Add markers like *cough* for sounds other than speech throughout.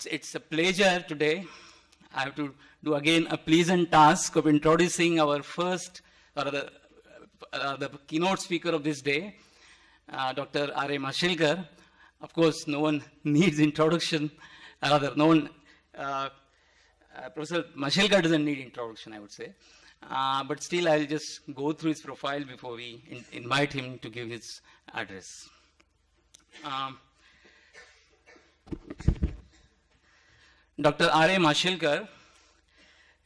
it's, it's a pleasure today. I have to do again a pleasant task of introducing our first, or the, uh, the keynote speaker of this day, uh, Dr. R.A. Mashelkar. Of course, no one *laughs* needs introduction, rather, no one, uh, uh, Professor Mashelkar doesn't need introduction, I would say. Uh, but still, I'll just go through his profile before we in, invite him to give his address. Um, Dr. R.A. Mashelkar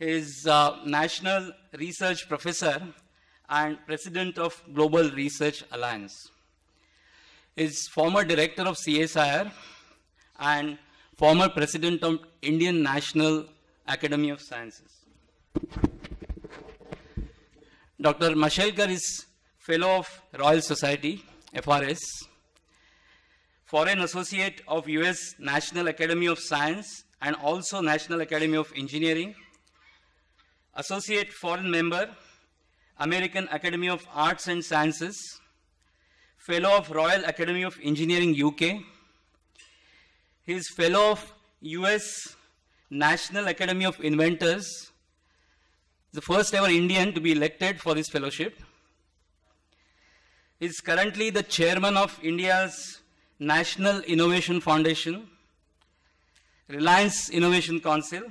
is National Research Professor and President of Global Research Alliance. Is former Director of CSIR and former President of Indian National Academy of Sciences. Dr. Mashelkar is Fellow of Royal Society, FRS, Foreign Associate of US National Academy of Science and also National Academy of Engineering, Associate Foreign Member, American Academy of Arts and Sciences, Fellow of Royal Academy of Engineering UK. He is Fellow of US National Academy of Inventors, the first ever Indian to be elected for this fellowship. He is currently the chairman of India's National Innovation Foundation, Reliance Innovation Council,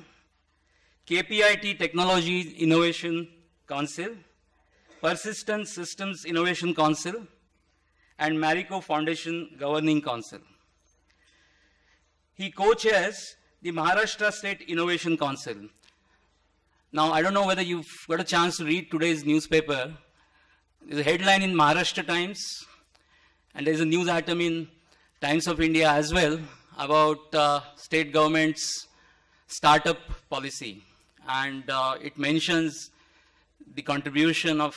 KPIT Technology Innovation Council, Persistent Systems Innovation Council, and Marico Foundation Governing Council. He co-chairs the Maharashtra State Innovation Council. Now, I don't know whether you've got a chance to read today's newspaper. There's a headline in Maharashtra Times, and there's a news item in Times of India as well about uh, state government's startup policy. And uh, it mentions the contribution of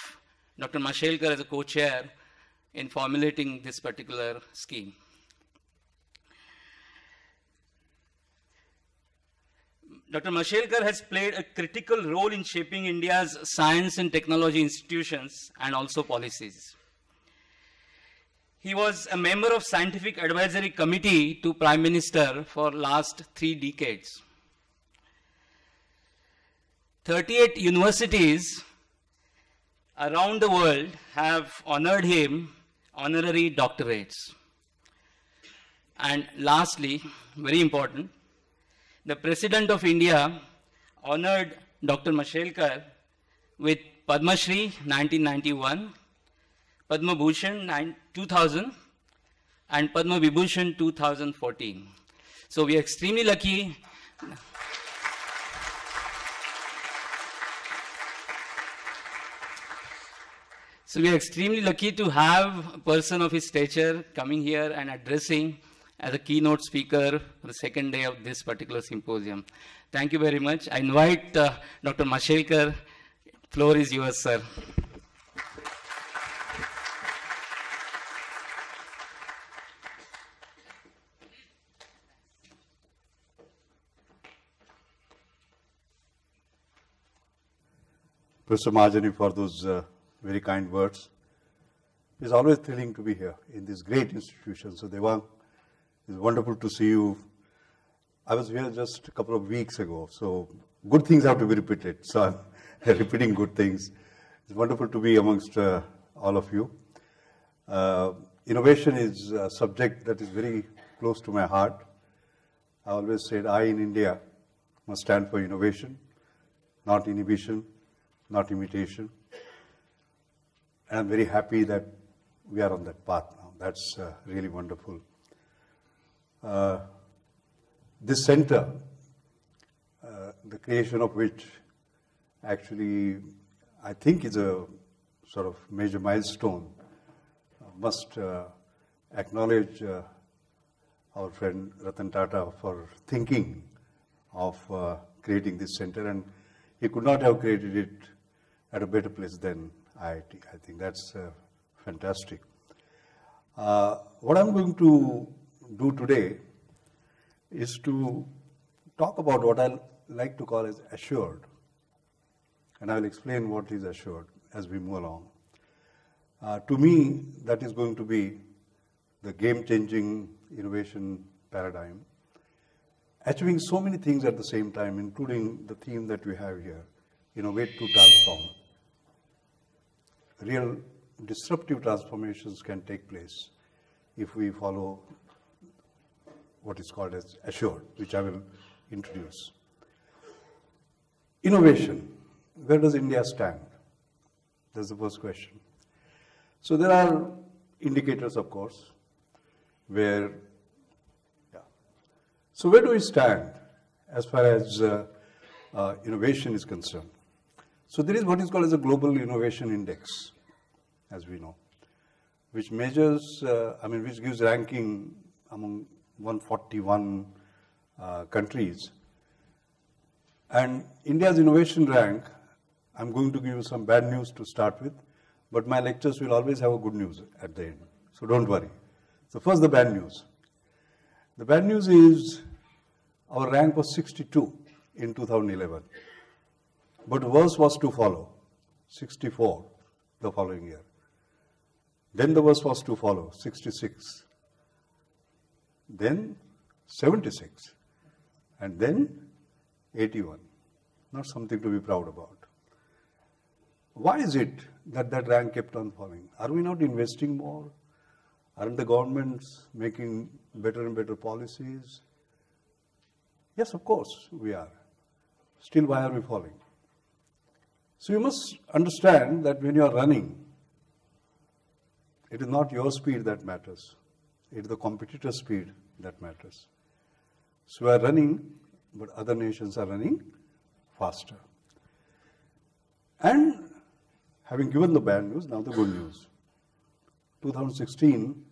Dr. Mashelkar as a co-chair in formulating this particular scheme. Dr. Mashelkar has played a critical role in shaping India's science and technology institutions and also policies. He was a member of Scientific Advisory Committee to Prime Minister for last three decades. 38 universities around the world have honored him honorary doctorates. And lastly, very important, the President of India honored Dr. Mashelkar with Padma Shri 1991, Padma Bhushan 2000, and Padma Vibhushan 2014. So we are extremely lucky. So we are extremely lucky to have a person of his stature coming here and addressing as a keynote speaker for the second day of this particular symposium. Thank you very much. I invite uh, Dr. Mashelkar. Floor is yours, sir. Professor Mahajani for those uh, very kind words. It's always thrilling to be here in this great institution. So Devang, it's wonderful to see you. I was here just a couple of weeks ago, so good things have to be repeated. So I'm *laughs* repeating good things. It's wonderful to be amongst uh, all of you. Uh, innovation is a subject that is very close to my heart. I always said I in India must stand for innovation, not inhibition, not imitation. And I'm very happy that we are on that path now. That's uh, really wonderful. Uh, this center, uh, the creation of which actually I think is a sort of major milestone, uh, must uh, acknowledge uh, our friend Ratan Tata for thinking of creating this center, and he could not have created it at a better place than IIT. I think that's uh, fantastic. Uh, what I'm going to do today is to talk about what I like to call as assured. And I'll explain what is assured as we move along. Uh, to me, that is going to be the game changing innovation paradigm. achieving so many things at the same time, including the theme that we have here innovate to transform. Real disruptive transformations can take place if we follow what is called as assured, which I will introduce. Innovation. Where does India stand? That's the first question. So there are indicators, of course, where, yeah. So where do we stand as far as uh, uh, innovation is concerned? So there is what is called as a global innovation index, as we know, which measures, uh, I mean, which gives ranking among 141 uh, countries. And India's innovation rank, I'm going to give you some bad news to start with, but my lectures will always have a good news at the end. So don't worry. So first the bad news. The bad news is our rank was 62 in 2011. But worse was to follow, 64 the following year. Then the worst was to follow, 66. Then 76. And then 81. Not something to be proud about. Why is it that that rank kept on falling? Are we not investing more? Aren't the governments making better and better policies? Yes, of course, we are. Still, why are we falling? So you must understand that when you are running, it is not your speed that matters. It is the competitor's speed that matters. So we are running, but other nations are running faster. And having given the bad news, now the good news. 2016,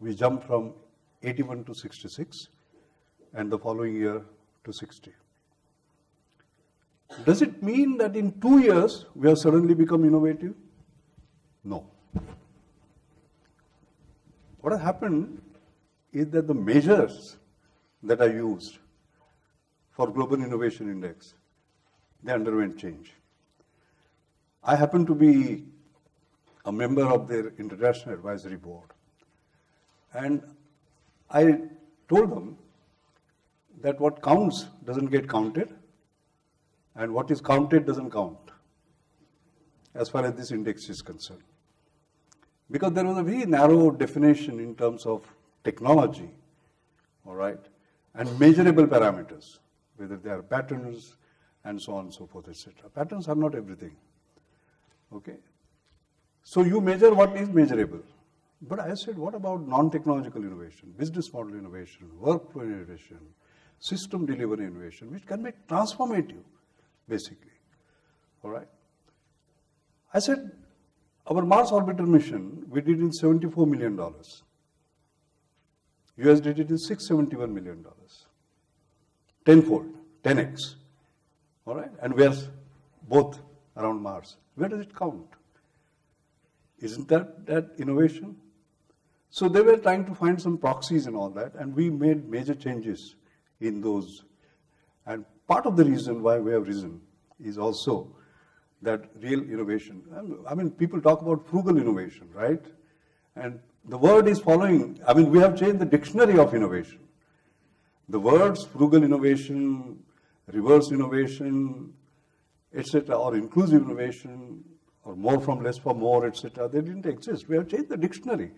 we jumped from 81 to 66, and the following year to 60. Does it mean that in two years we have suddenly become innovative? No. What has happened is that the measures that are used for Global Innovation Index, they underwent change. I happen to be a member of their International Advisory Board. And I told them that what counts doesn't get counted, and what is counted doesn't count as far as this index is concerned. Because there was a very narrow definition in terms of technology, all right, and measurable parameters, whether they are patterns and so on and so forth, etc. Patterns are not everything. Okay? So you measure what is measurable. But I said, what about non-technological innovation, business model innovation, workflow innovation, system delivery innovation, which can be transformative? Basically. All right. I said, our Mars orbiter mission, we did in $74 million. US did it in $671 million. Tenfold, 10x. All right. And we are both around Mars. Where does it count? Isn't that, that innovation? So they were trying to find some proxies and all that, and we made major changes in those. And part of the reason why we have risen is also that real innovation. I mean, people talk about frugal innovation, right? And the word is following, I mean, we have changed the dictionary of innovation. The words frugal innovation, reverse innovation, etc., or inclusive innovation, or more from less for more, etc., they didn't exist. We have changed the dictionary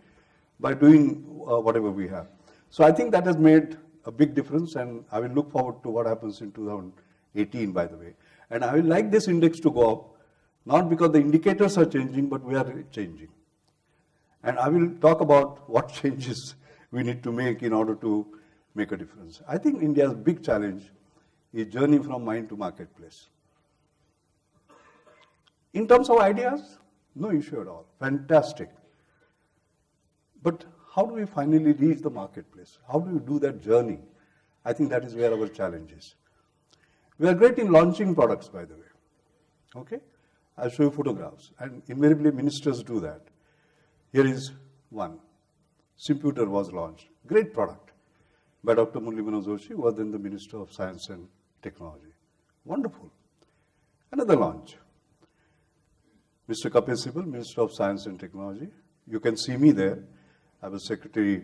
by doing uh, whatever we have. So I think that has made a big difference, and I will look forward to what happens in 2018, by the way. And I will like this index to go up, not because the indicators are changing, but we are changing. And I will talk about what *laughs* changes we need to make in order to make a difference. I think India's big challenge is journey from mind to marketplace. In terms of ideas, no issue at all. Fantastic. But how do we finally reach the marketplace? How do we do that journey? I think that is where our challenge is. We are great in launching products, by the way. Okay? I'll show you photographs. And invariably, ministers do that. Here is one. Simputer was launched. Great product by Dr. Murli Manoj who was then the Minister of Science and Technology. Wonderful. Another launch. Mr. Kapil Sibal, Minister of Science and Technology. You can see me there. I was Secretary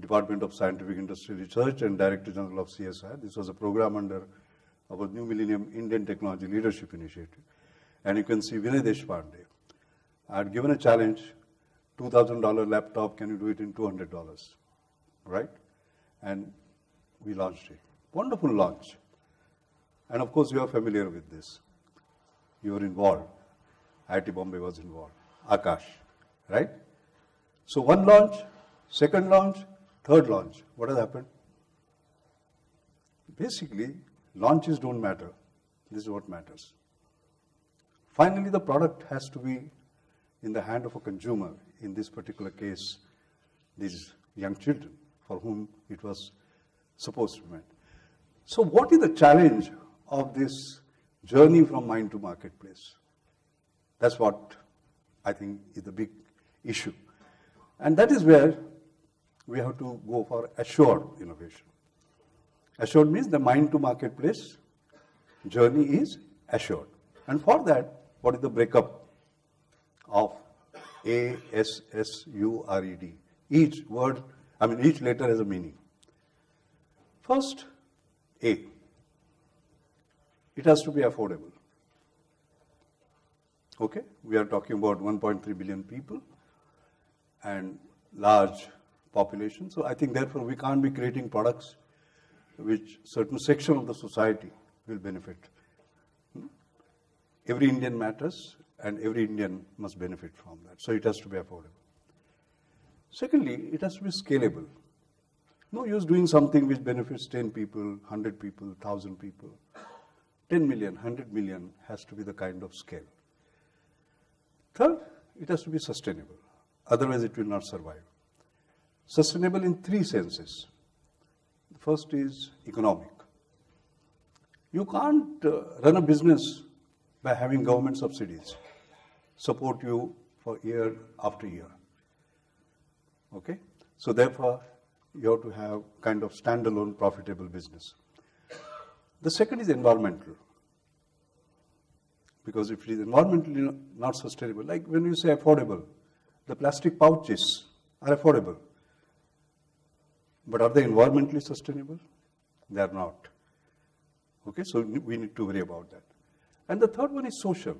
Department of Scientific Industry Research and Director General of CSI. This was a program under our New Millennium Indian Technology Leadership Initiative. And you can see Vinay Deshpande. I had given a challenge, $2,000 laptop, can you do it in $200? Right? And we launched it. Wonderful launch. And of course, you are familiar with this. You are involved. IIT Bombay was involved. Akash, right? So one launch, second launch, third launch. What has happened? Basically, launches don't matter. This is what matters. Finally, the product has to be in the hand of a consumer, in this particular case, these young children for whom it was supposed to be. So, what is the challenge of this journey from mind to marketplace? That's what I think is the big issue. And that is where we have to go for assured innovation. Assured means the mind to marketplace journey is assured. And for that, what is the breakup of A, S, S, U, R, E, D? Each word, I mean, each letter has a meaning. First, A. It has to be affordable. Okay? We are talking about 1.3 billion people and large population. So I think therefore we can't be creating products which certain section of the society will benefit. Hmm? Every Indian matters and every Indian must benefit from that. So it has to be affordable. Secondly, it has to be scalable. No use doing something which benefits 10 people, 100 people, 1000 people. 10 million, 100 million has to be the kind of scale. Third, it has to be sustainable. Otherwise, it will not survive. Sustainable in three senses. The first is economic. You can't uh, run a business by having government subsidies support you for year after year. Okay? So therefore, you have to have kind of standalone profitable business. The second is environmental. Because if it is environmentally not sustainable, like when you say affordable, the plastic pouches are affordable. But are they environmentally sustainable? They are not. Okay, so we need to worry about that. And the third one is social.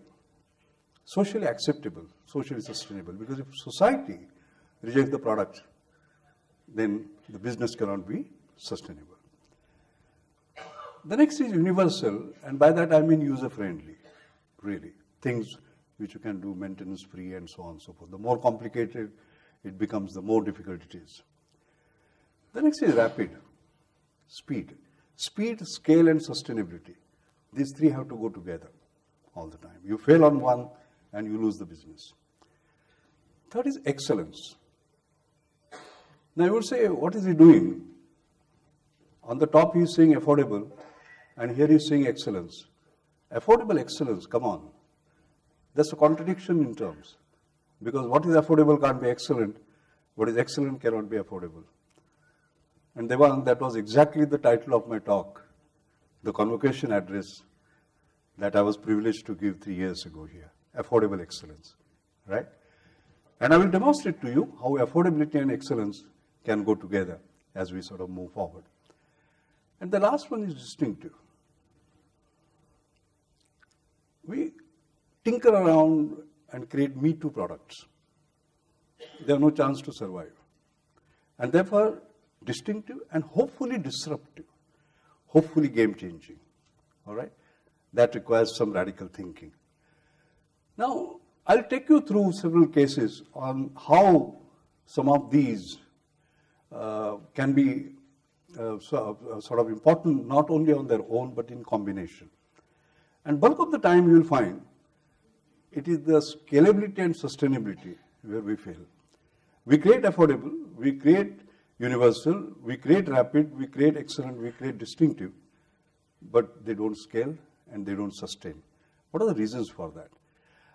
Socially acceptable, socially sustainable. Because if society rejects the product, then the business cannot be sustainable. The next is universal, and by that I mean user friendly, really. Things which you can do maintenance free and so on and so forth. The more complicated it becomes, the more difficult it is. The next is rapid, speed. Speed, scale, and sustainability. These three have to go together all the time. You fail on one and you lose the business. Third is excellence. Now you would say, what is he doing? On the top he is saying affordable, and here he is saying excellence. Affordable excellence, come on. That's a contradiction in terms. Because what is affordable can't be excellent, what is excellent cannot be affordable. And Devang, that was exactly the title of my talk, the convocation address that I was privileged to give three years ago here. Affordable excellence, right? And I will demonstrate to you how affordability and excellence can go together as we sort of move forward. And the last one is distinctive. We tinker around and create Me Too products. They have no chance to survive. And therefore, distinctive and hopefully disruptive, hopefully game changing. All right? That requires some radical thinking. Now, I'll take you through several cases on how some of these uh, can be uh, uh, sort of important not only on their own but in combination. And bulk of the time you will find it is the scalability and sustainability where we fail. We create affordable, we create universal, we create rapid, we create excellent, we create distinctive, but they don't scale and they don't sustain. What are the reasons for that?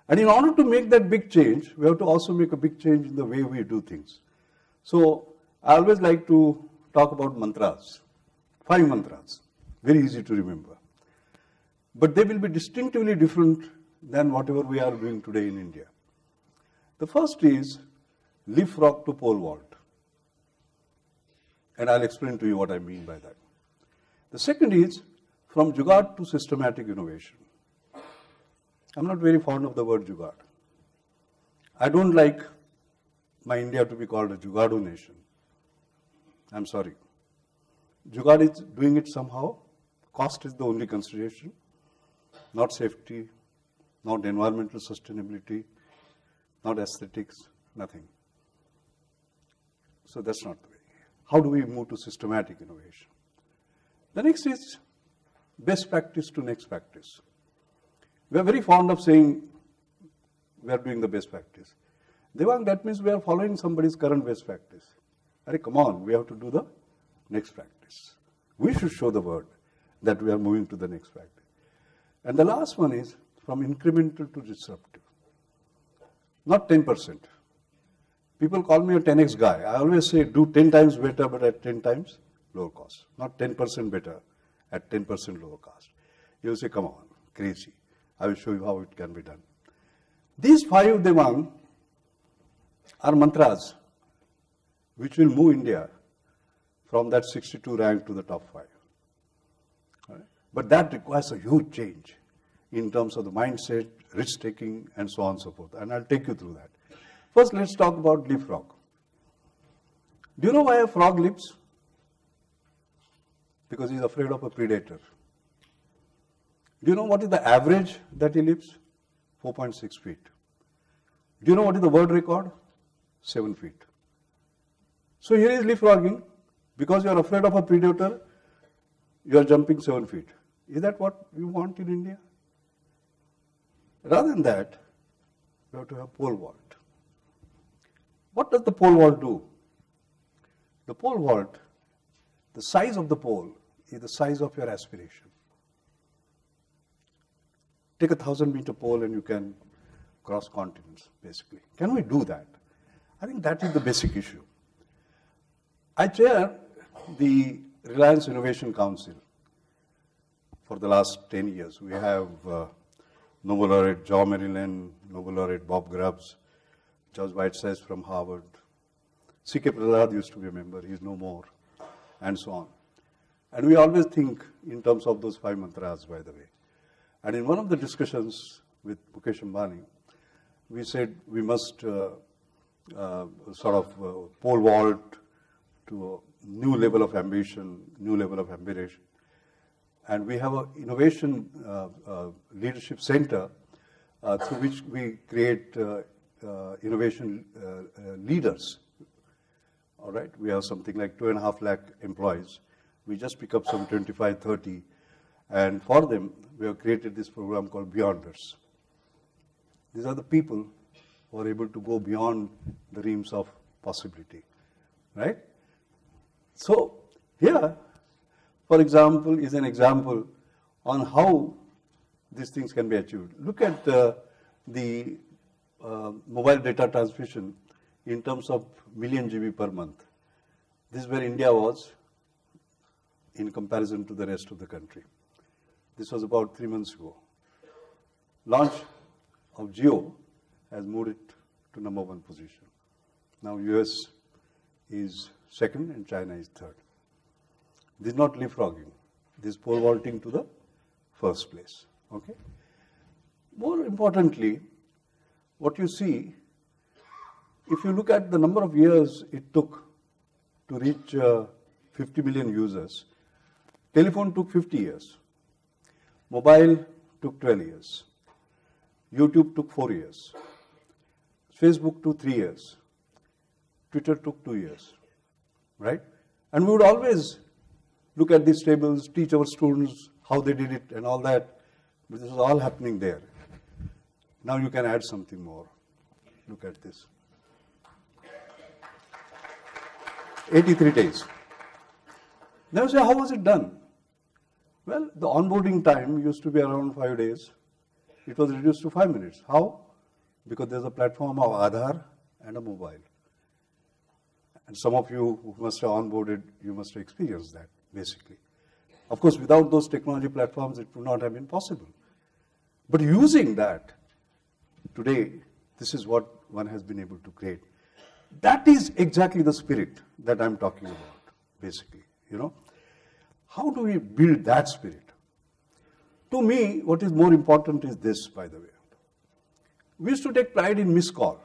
And in order to make that big change, we have to also make a big change in the way we do things. So I always like to talk about mantras, five mantras, very easy to remember. But they will be distinctively different than whatever we are doing today in India. The first is leapfrog to pole vault. And I'll explain to you what I mean by that. The second is from jugaad to systematic innovation. I'm not very fond of the word jugaad. I don't like my India to be called a jugadu nation. I'm sorry. Jugaad is doing it somehow. Cost is the only consideration, not safety, not environmental sustainability, not aesthetics, nothing. So that's not the way. How do we move to systematic innovation? The next is best practice to next practice. We are very fond of saying we are doing the best practice. Devang, that means we are following somebody's current best practice. Arey, come on, we have to do the next practice. We should show the world that we are moving to the next practice. And the last one is from incremental to disruptive. Not 10%. People call me a 10x guy. I always say do 10 times better but at 10 times lower cost. Not 10% better at 10% lower cost. You say, come on, crazy. I will show you how it can be done. These five Devang are mantras which will move India from that 62 rank to the top five. Right? But that requires a huge change in terms of the mindset, risk taking, and so on and so forth. And I'll take you through that. First, let's talk about leapfrog. Do you know why a frog leaps? Because he's afraid of a predator. Do you know what is the average that he leaps? 4.6 feet. Do you know what is the world record? 7 feet. So here is leapfrogging. Because you are afraid of a predator, you are jumping 7 feet. Is that what you want in India? Rather than that, you have to have pole vault. What does the pole vault do? The pole vault, the size of the pole is the size of your aspiration. Take a thousand meter pole and you can cross continents, basically. Can we do that? I think that is the basic issue. I chair the Reliance Innovation Council for the last 10 years. We have uh, Nobel laureate Jean-Marie Lehn, Nobel laureate Bob Grubbs, George Whitesides from Harvard. C.K. Prahalad used to be a member, he's no more, and so on. And we always think in terms of those five mantras, by the way. And in one of the discussions with Mukesh Ambani, we said we must uh, uh, sort of uh, pole vault to a new level of ambition, new level of ambition. And we have an innovation uh, uh, leadership center uh, through which we create innovation leaders. All right, we have something like two and a half lakh employees. We just pick up some 25, 30, and for them, we have created this program called Beyonders. These are the people who are able to go beyond the realms of possibility, right? So here, for example, is an example on how these things can be achieved. Look at uh, the uh, mobile data transmission in terms of million GB per month. This is where India was in comparison to the rest of the country. This was about three months ago. Launch of Jio has moved it to number one position. Now US is second and China is third. This is not leapfrogging. This is pole vaulting to the first place. Okay. More importantly, what you see, if you look at the number of years it took to reach uh, 50 million users, telephone took 50 years, mobile took 12 years, YouTube took 4 years, Facebook took 3 years, Twitter took 2 years, right? And we would always look at these tables, teach our students how they did it and all that. But this is all happening there. Now you can add something more. Look at this. 83 days. Now you say, how was it done? Well, the onboarding time used to be around five days. It was reduced to five minutes. How? Because there's a platform of Aadhaar and a mobile. And some of you who must have onboarded, you must have experienced that, basically. Of course, without those technology platforms, it would not have been possible. But using that, today, this is what one has been able to create. That is exactly the spirit that I'm talking about. basically, you know. How do we build that spirit? To me, what is more important is this, by the way. We used to take pride in missed call.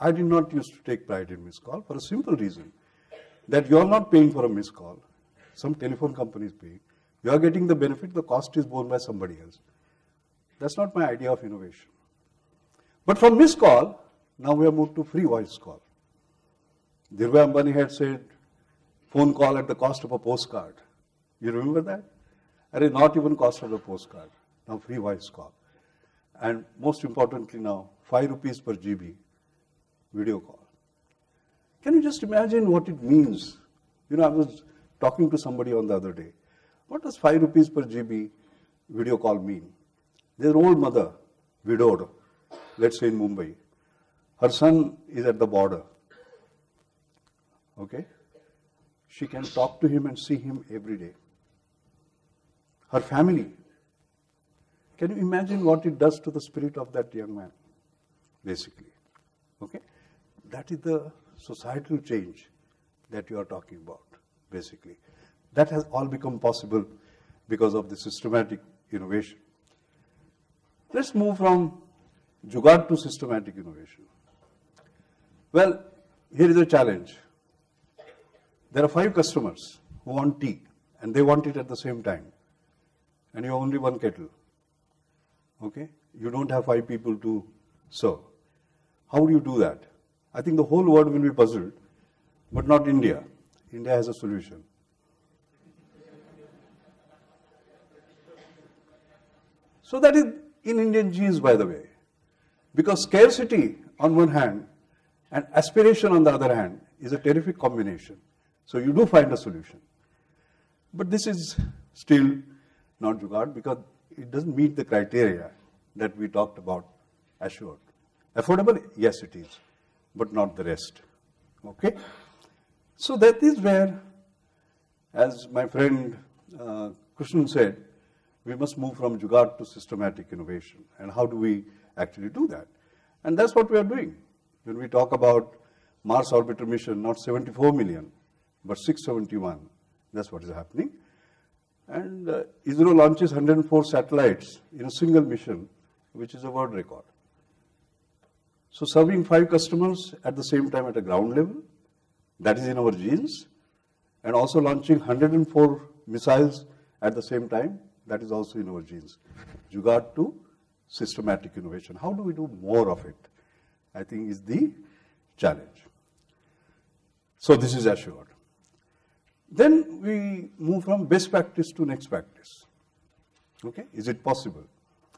I did not used to take pride in missed call for a simple reason that you are not paying for a missed call. Some telephone company is paying. You are getting the benefit, the cost is borne by somebody else. That's not my idea of innovation. But from missed call, now we have moved to free voice call. Dhirubhai Ambani had said, phone call at the cost of a postcard. You remember that? And not even cost of a postcard. Now free voice call. And most importantly now, 5 rupees per GB video call. Can you just imagine what it means? You know, I was talking to somebody on the other day. What does 5 rupees per GB video call mean? Their old mother, widowed, let's say in Mumbai, her son is at the border. Okay? She can talk to him and see him every day. Her family. Can you imagine what it does to the spirit of that young man? Basically. Okay? That is the societal change that you are talking about, basically. That has all become possible because of the systematic innovation. Let's move from Jugaad to systematic innovation. Well, here is a challenge. There are five customers who want tea and they want it at the same time. And you have only one kettle. Okay? You don't have five people to serve. How do you do that? I think the whole world will be puzzled, but not India. India has a solution. So that is in Indian genes, by the way. Because scarcity on one hand and aspiration on the other hand is a terrific combination. So you do find a solution. But this is still not Jugaad because it doesn't meet the criteria that we talked about assured. Affordable? Yes, it is, but not the rest. Okay? So that is where, as my friend uh, Krishnan said, we must move from Jugaad to systematic innovation. And how do we actually do that? And that's what we are doing. When we talk about Mars orbiter mission, not 74 million, but 671, that's what is happening. And uh, ISRO launches 104 satellites in a single mission, which is a world record. So serving five customers at the same time at a ground level, that is in our genes, and also launching 104 missiles at the same time, that is also in our genes. Jugaad to systematic innovation. How do we do more of it? I think is the challenge. So this is assured. Then we move from best practice to next practice. Okay, is it possible?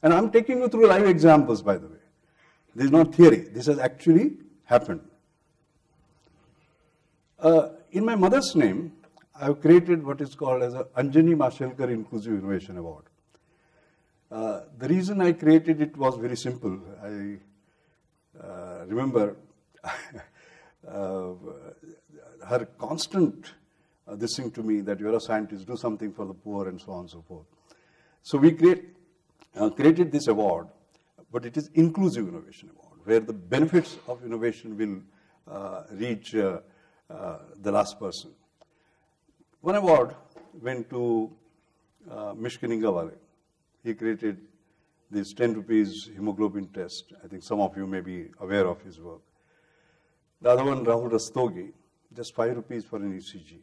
And I'm taking you through live examples, by the way. This is not theory. This has actually happened. Uh, in my mother's name, I've created what is called as a Anjani Mashelkar Inclusive Innovation Award. Uh, the reason I created it was very simple. I uh, remember *laughs* uh, her constant uh, this thing to me that you're a scientist, do something for the poor and so on and so forth. So we create, uh, created this award, but it is inclusive innovation award, where the benefits of innovation will uh, reach the last person. One award went to uh. He created this 10 rupees hemoglobin test. I think some of you may be aware of his work. The other one, Rahul Rastogi, just 5 rupees for an ECG.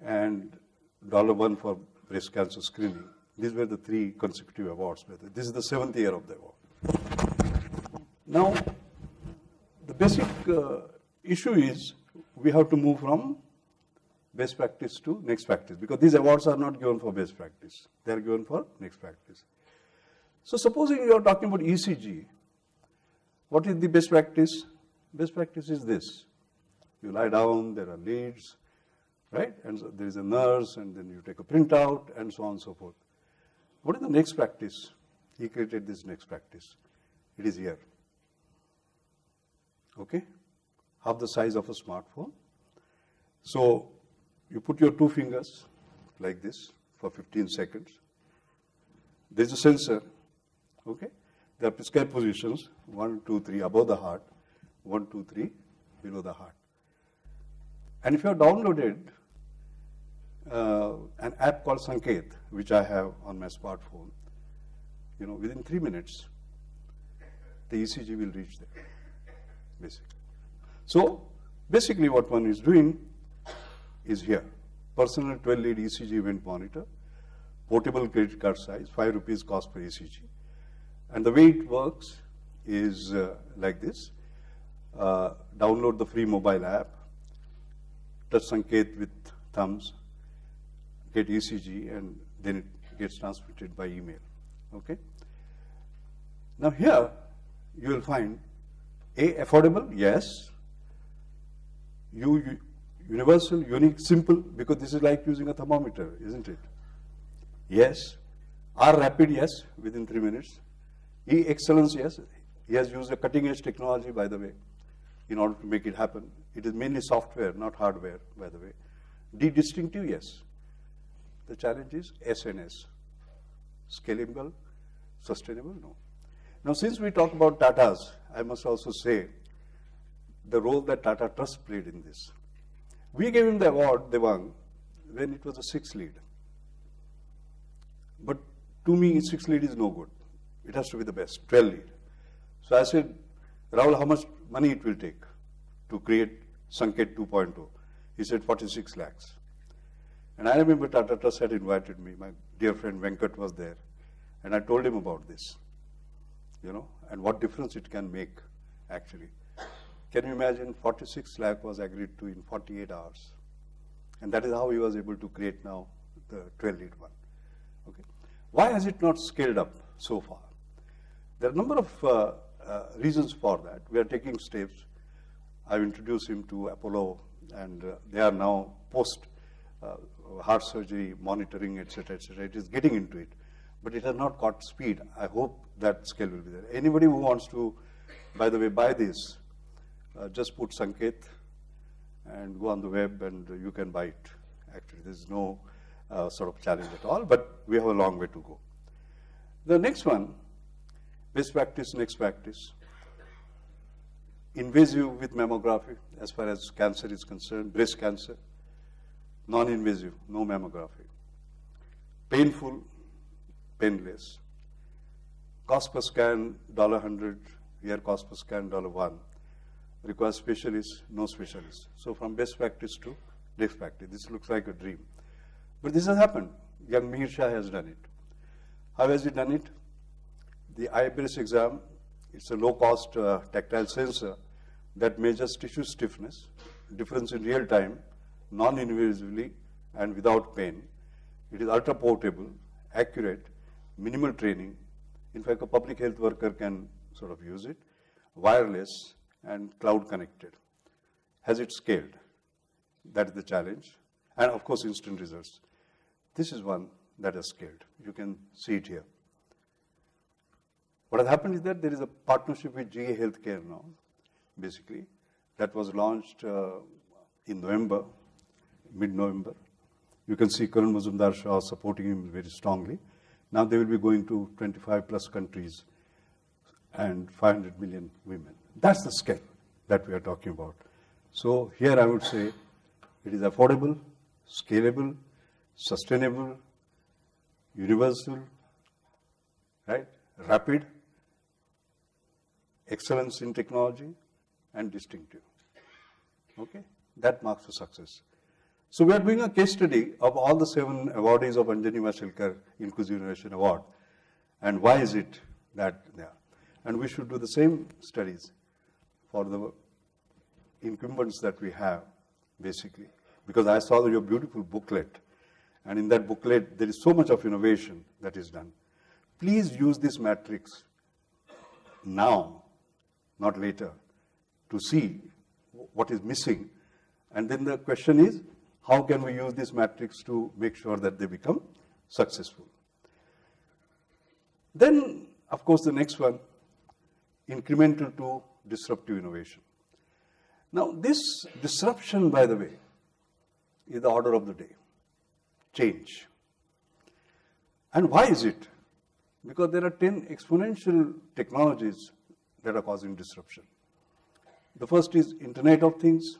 And dollar one for breast cancer screening. These were the three consecutive awards. This is the seventh year of the award. Now, the basic uh, issue is we have to move from best practice to next practice because these awards are not given for best practice. They are given for next practice. So supposing you are talking about ECG, what is the best practice? Best practice is this. You lie down, there are leads, right? And so there is a nurse, and then you take a printout, and so on and so forth. What is the next practice? He created this next practice. It is here. Okay? Half the size of a smartphone. So you put your two fingers like this for 15 seconds. There's a sensor, okay? There are prescribed positions, one, two, three, above the heart, one, two, three, below the heart. And if you have downloaded uh, an app called Sanket, which I have on my smartphone, you know, within three minutes, the ECG will reach there, basically. So, basically what one is doing is here. Personal 12 lead ECG event monitor, portable credit card size, 5 rupees cost per ECG. And the way it works is uh, like this. Uh, download the free mobile app, touch Sanket with thumbs, get ECG, and then it gets transmitted by email. Okay? Now here, you will find A, affordable, yes. U, universal, unique, simple, because this is like using a thermometer, isn't it? Yes. R, rapid, yes, within three minutes. E, excellence, yes. He has used a cutting edge technology, by the way, in order to make it happen. It is mainly software, not hardware, by the way. D, distinctive, yes. The challenge is SNS. Scalable, sustainable, no. Now, since we talk about Tatas, I must also say the role that Tata Trust played in this. We gave him the award, Devang, when it was a six lead. But to me, six lead is no good. It has to be the best, 12 lead. So I said, Rahul, how much money it will take to create Sanket 2.0? He said 46 lakhs. And I remember Tata Trust had invited me. My dear friend Venkat was there. And I told him about this, you know, and what difference it can make, actually. Can you imagine 46 lakh was agreed to in 48 hours? And that is how he was able to create now the 12 lead one. Okay. Why has it not scaled up so far? There are a number of uh, uh, reasons for that. We are taking steps. I've introduced him to Apollo, and uh, they are now post uh, heart surgery monitoring, etc., etc. It is getting into it, but it has not caught speed. I hope that scale will be there. Anybody who wants to, by the way, buy this, uh, just put Sanket and go on the web, and you can buy it. Actually, there's no uh, sort of challenge at all, but we have a long way to go. The next one, best practice, next practice. Invasive with mammography, as far as cancer is concerned, breast cancer. Non-invasive, no mammography. Painful, painless. Cost per scan, dollar hundred. Here, cost per scan, dollar one. Requires specialist, no specialist. So from best practice to next practice. This looks like a dream. But this has happened. Young Mihir Shah has done it. How has he done it? The iBreastExam, it's a low-cost uh, tactile sensor that measures tissue stiffness, difference in real time, non-invasively and without pain. It is ultra-portable, accurate, minimal training. In fact, a public health worker can sort of use it, wireless and cloud connected. Has it scaled? That is the challenge. And of course, instant results. This is one that has scaled. You can see it here. What has happened is that there is a partnership with GE Healthcare now, basically, that was launched uh, in November, mid-November. You can see Kiran Mazumdar Shaw supporting him very strongly. Now they will be going to 25 plus countries and 500 million women. That's the scale that we are talking about. So here I would say it is affordable, scalable, sustainable, universal, right? Rapid, excellence in technology, and distinctive. Okay? That marks a success. So we are doing a case study of all the seven awardees of Anjani Mashelkar Inclusive Innovation Award. And why is it that they are? And we should do the same studies for the incumbents that we have, basically. Because I saw your beautiful booklet, and in that booklet, there is so much of innovation that is done. Please use this matrix now, not later, to see what is missing. And then the question is, how can we use this matrix to make sure that they become successful? Then, of course, the next one, incremental to disruptive innovation. Now, this disruption, by the way, is the order of the day. Change. And why is it? Because there are 10 exponential technologies that are causing disruption. The first is Internet of Things.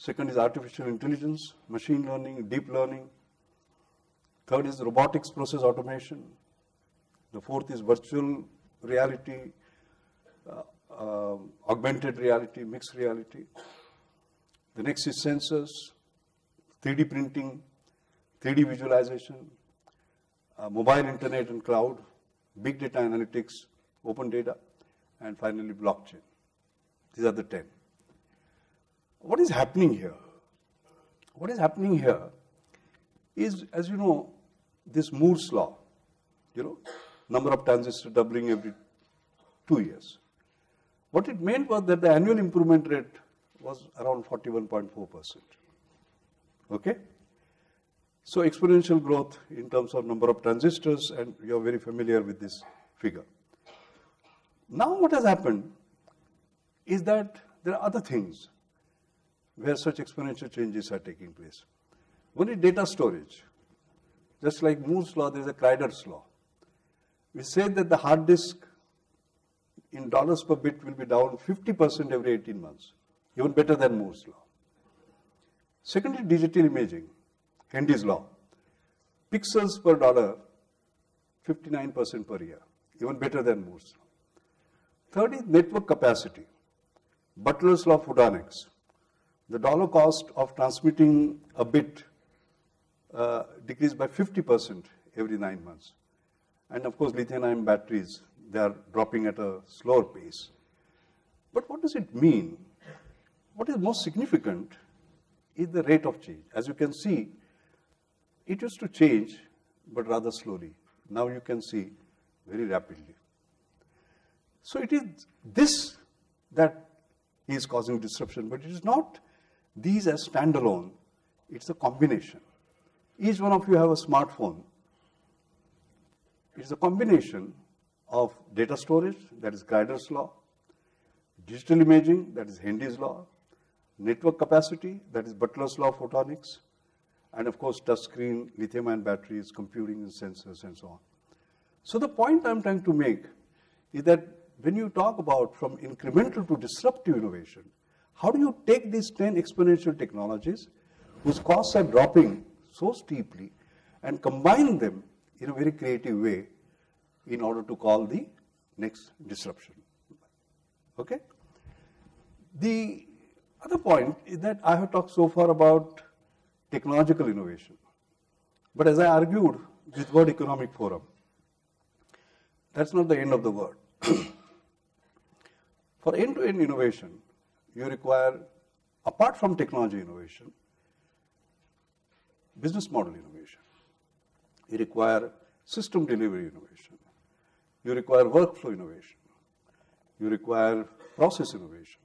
Second is artificial intelligence, machine learning, deep learning. Third is robotics process automation. The fourth is virtual reality, uh, uh, augmented reality, mixed reality. The next is sensors, 3D printing, 3D visualization, uh, mobile internet and cloud, big data analytics, open data, and finally blockchain. These are the 10. What is happening here? What is happening here is, as you know, this Moore's law, you know, number of transistors doubling every two years. What it meant was that the annual improvement rate was around 41.4%. Okay? So exponential growth in terms of number of transistors, and you're very familiar with this figure. Now what has happened is that there are other things where such exponential changes are taking place. One is data storage. Just like Moore's law, there is a Kryder's law. We say that the hard disk in dollars per bit will be down 50% every 18 months, even better than Moore's law. Secondly, digital imaging, Hendy's law. Pixels per dollar, 59% per year, even better than Moore's law. Third is network capacity. Butler's law of. The dollar cost of transmitting a bit uh, decreased by 50% every nine months. And of course, lithium ion batteries, they are dropping at a slower pace. But what does it mean? What is most significant is the rate of change. As you can see, it used to change, but rather slowly. Now you can see very rapidly. So it is this that is causing disruption, but it is not these as standalone, it's a combination. Each one of you have a smartphone. It's a combination of data storage, that is Kryder's law, digital imaging, that is Hendy's law, network capacity, that is Butler's law of photonics, and of course touchscreen, lithium-ion batteries, computing and sensors and so on. So the point I'm trying to make is that when you talk about from incremental to disruptive innovation, how do you take these 10 exponential technologies whose costs are dropping so steeply and combine them in a very creative way in order to call the next disruption? Okay? The other point is that I have talked so far about technological innovation. But as I argued with World Economic Forum, that's not the end of the word. *clears throat* For end-to-end innovation, you require, apart from technology innovation, business model innovation. You require system delivery innovation. You require workflow innovation. You require process innovation.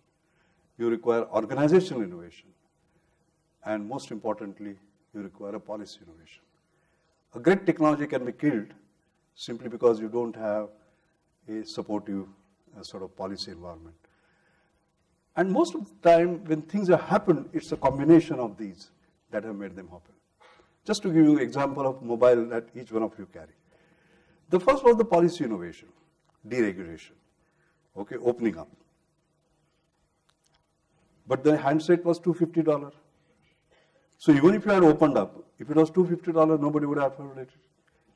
You require organizational innovation. And most importantly, you require a policy innovation. A great technology can be killed simply because you don't have a supportive uh, sort of policy environment. And most of the time, when things have happened, it's a combination of these that have made them happen. Just to give you an example of mobile that each one of you carry. The first was the policy innovation, deregulation, okay, opening up. But the handset was $250. So even if you had opened up, if it was $250, nobody would have afforded it.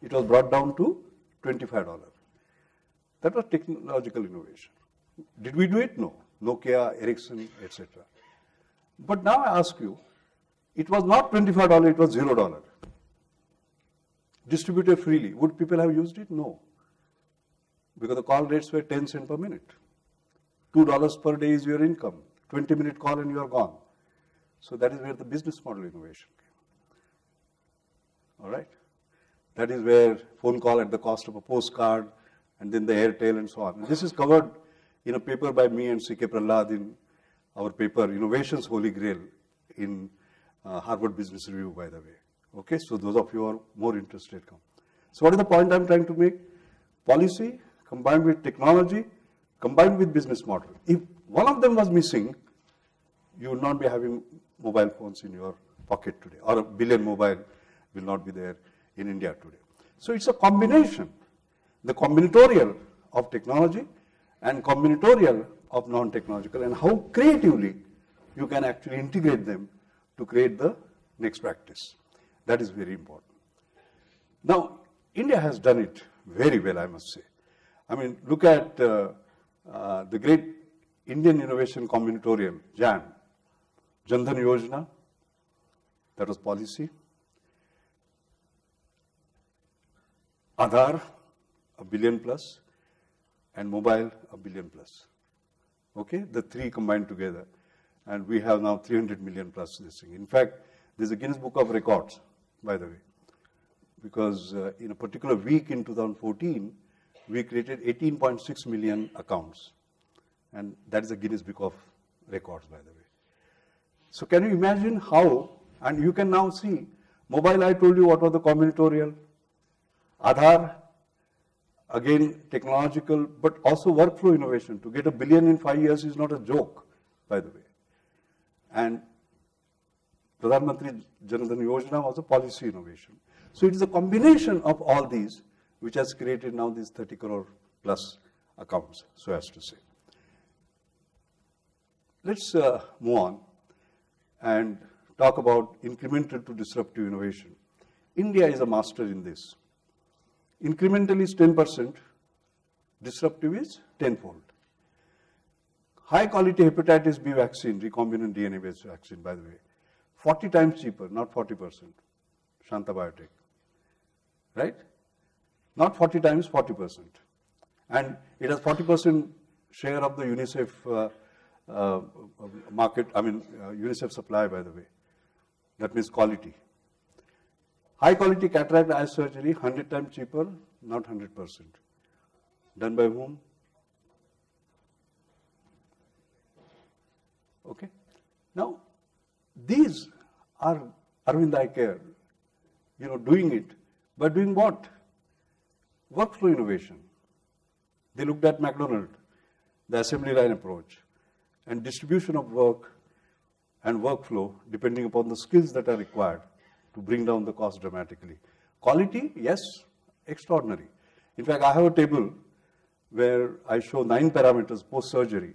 It was brought down to $25. That was technological innovation. Did we do it? No. Nokia, Ericsson, etc. But now I ask you, it was not $25, it was $0. Distributed freely. Would people have used it? No. Because the call rates were 10 cents per minute. $2 per day is your income. 20 minute call and you are gone. So that is where the business model innovation came. All right? That is where phone call at the cost of a postcard and then the Airtel and so on. This is covered in a paper by me and C.K. Prahalad in our paper, Innovations Holy Grail, in uh, Harvard Business Review, by the way. Okay, so those of you who are more interested, come. So what is the point I'm trying to make? Policy combined with technology, combined with business model. If one of them was missing, you would not be having mobile phones in your pocket today, or a billion mobile will not be there in India today. So it's a combination, the combinatorial of technology and combinatorial of non-technological and how creatively you can actually integrate them to create the next practice. That is very important. Now, India has done it very well, I must say. I mean, look at uh, uh, the great Indian Innovation Combinatorium, JAM, Jan Dhan Yojana, that was policy. Aadhaar, a billion plus, and mobile, a billion plus. Okay, the three combined together. And we have now 300 million plus this thing. In fact, there's a Guinness Book of Records, by the way, because uh, in a particular week in 2014, we created 18.6 million accounts. And that is a Guinness Book of Records, by the way. So can you imagine how, and you can now see, mobile I told you what was the combinatorial, Aadhaar, again technological, but also workflow innovation. To get a billion in five years is not a joke, by the way. And Pradhan Mantri Janadhan Yojana was a policy innovation. So it is a combination of all these which has created now these 30 crore plus accounts, so as to say. Let's uh, move on and talk about incremental to disruptive innovation. India is a master in this. Incremental is 10%, disruptive is tenfold. High quality hepatitis B vaccine, recombinant DNA based vaccine, by the way, 40 times cheaper, not 40%, Shantha Biotech. Right? Not 40 times, 40%. And it has 40% share of the UNICEF uh, uh, market, I mean, uh, UNICEF supply, by the way. That means quality. High quality cataract eye surgery, 100 times cheaper, not 100%. Done by whom? Okay. Now, these are Aravind Eye Care, you know, doing it. But doing what? Workflow innovation. They looked at McDonald, the assembly line approach, and distribution of work and workflow depending upon the skills that are required to bring down the cost dramatically. Quality, yes, extraordinary. In fact, I have a table where I show nine parameters post surgery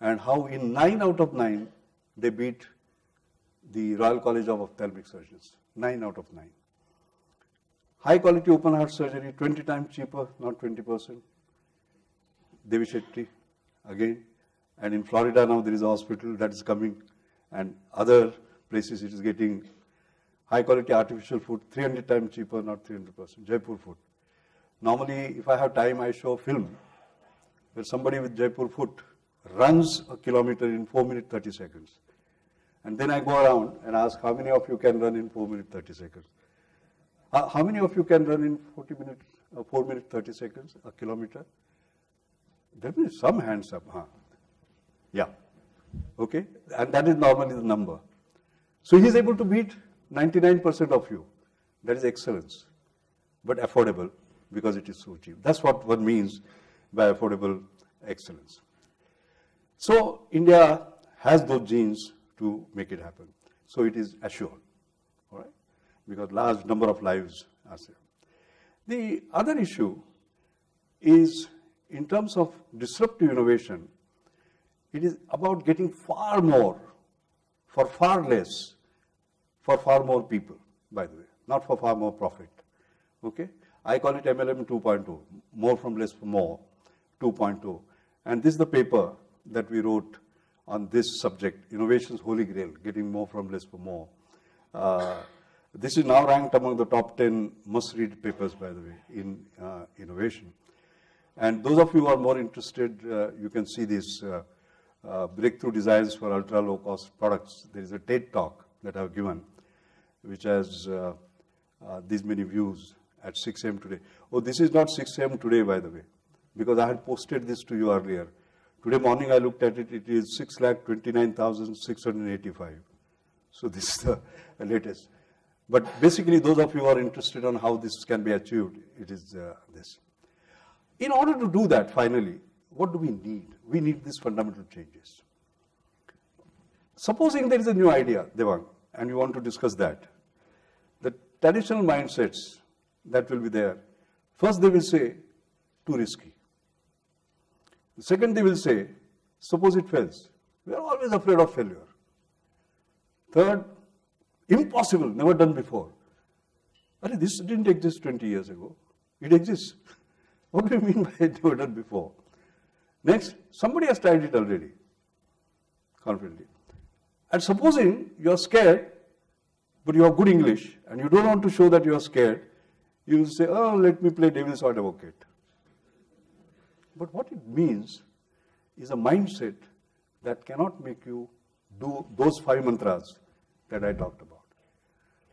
and how in nine out of nine they beat the Royal College of Ophthalmic Surgeons. Nine out of nine. High quality open heart surgery, 20 times cheaper, not 20%. Devi Shetty, again. And in Florida now there is a hospital that is coming and other places it is getting high quality artificial foot, 300 times cheaper, not 300%, Jaipur foot. Normally, if I have time, I show a film where somebody with Jaipur foot runs a kilometer in 4 minutes 30 seconds. And then I go around and ask how many of you can run in 4 minutes 30 seconds. Uh, how many of you can run in 40 minutes, uh, 4 minutes 30 seconds, a kilometer? There be some hands up. Huh? Yeah. Okay? And that is normally the number. So he is able to beat 99% of you. That is excellence. But affordable because it is so cheap. That's what one means by affordable excellence. So India has those genes to make it happen. So it is assured, all right? Because large number of lives are saved. The other issue is in terms of disruptive innovation, it is about getting far more for far less for far more people, by the way, not for far more profit. Okay? I call it MLM 2.0, more from less for more, 2.0. And this is the paper that we wrote on this subject, Innovation's Holy Grail, getting more from less for more. Uh, this is now ranked among the top 10 must read papers, by the way, in uh, innovation. And those of you who are more interested, uh, you can see these uh, uh, breakthrough designs for ultra low cost products. There is a TED talk that I've given, which has uh, these many views at 6 a.m. today. Oh, this is not 6 a.m. today, by the way, because I had posted this to you earlier. Today morning I looked at it, it is 6,29,685. So *laughs* this is the latest. But basically, those of you who are interested on how this can be achieved, it is uh, this. In order to do that, finally, what do we need? We need these fundamental changes. Supposing there is a new idea, Devang, and you want to discuss that, traditional mindsets that will be there, first they will say, too risky. Second, they will say, Suppose it fails. We are always afraid of failure. Third, impossible, never done before. But this didn't exist 20 years ago. It exists. *laughs* What do you mean by *laughs* never done before? Next, somebody has tried it already, confidently. And supposing you are scared, but you have good English, and you don't want to show that you are scared, you will say, oh, let me play devil's advocate. But what it means is a mindset that cannot make you do those five mantras that I talked about.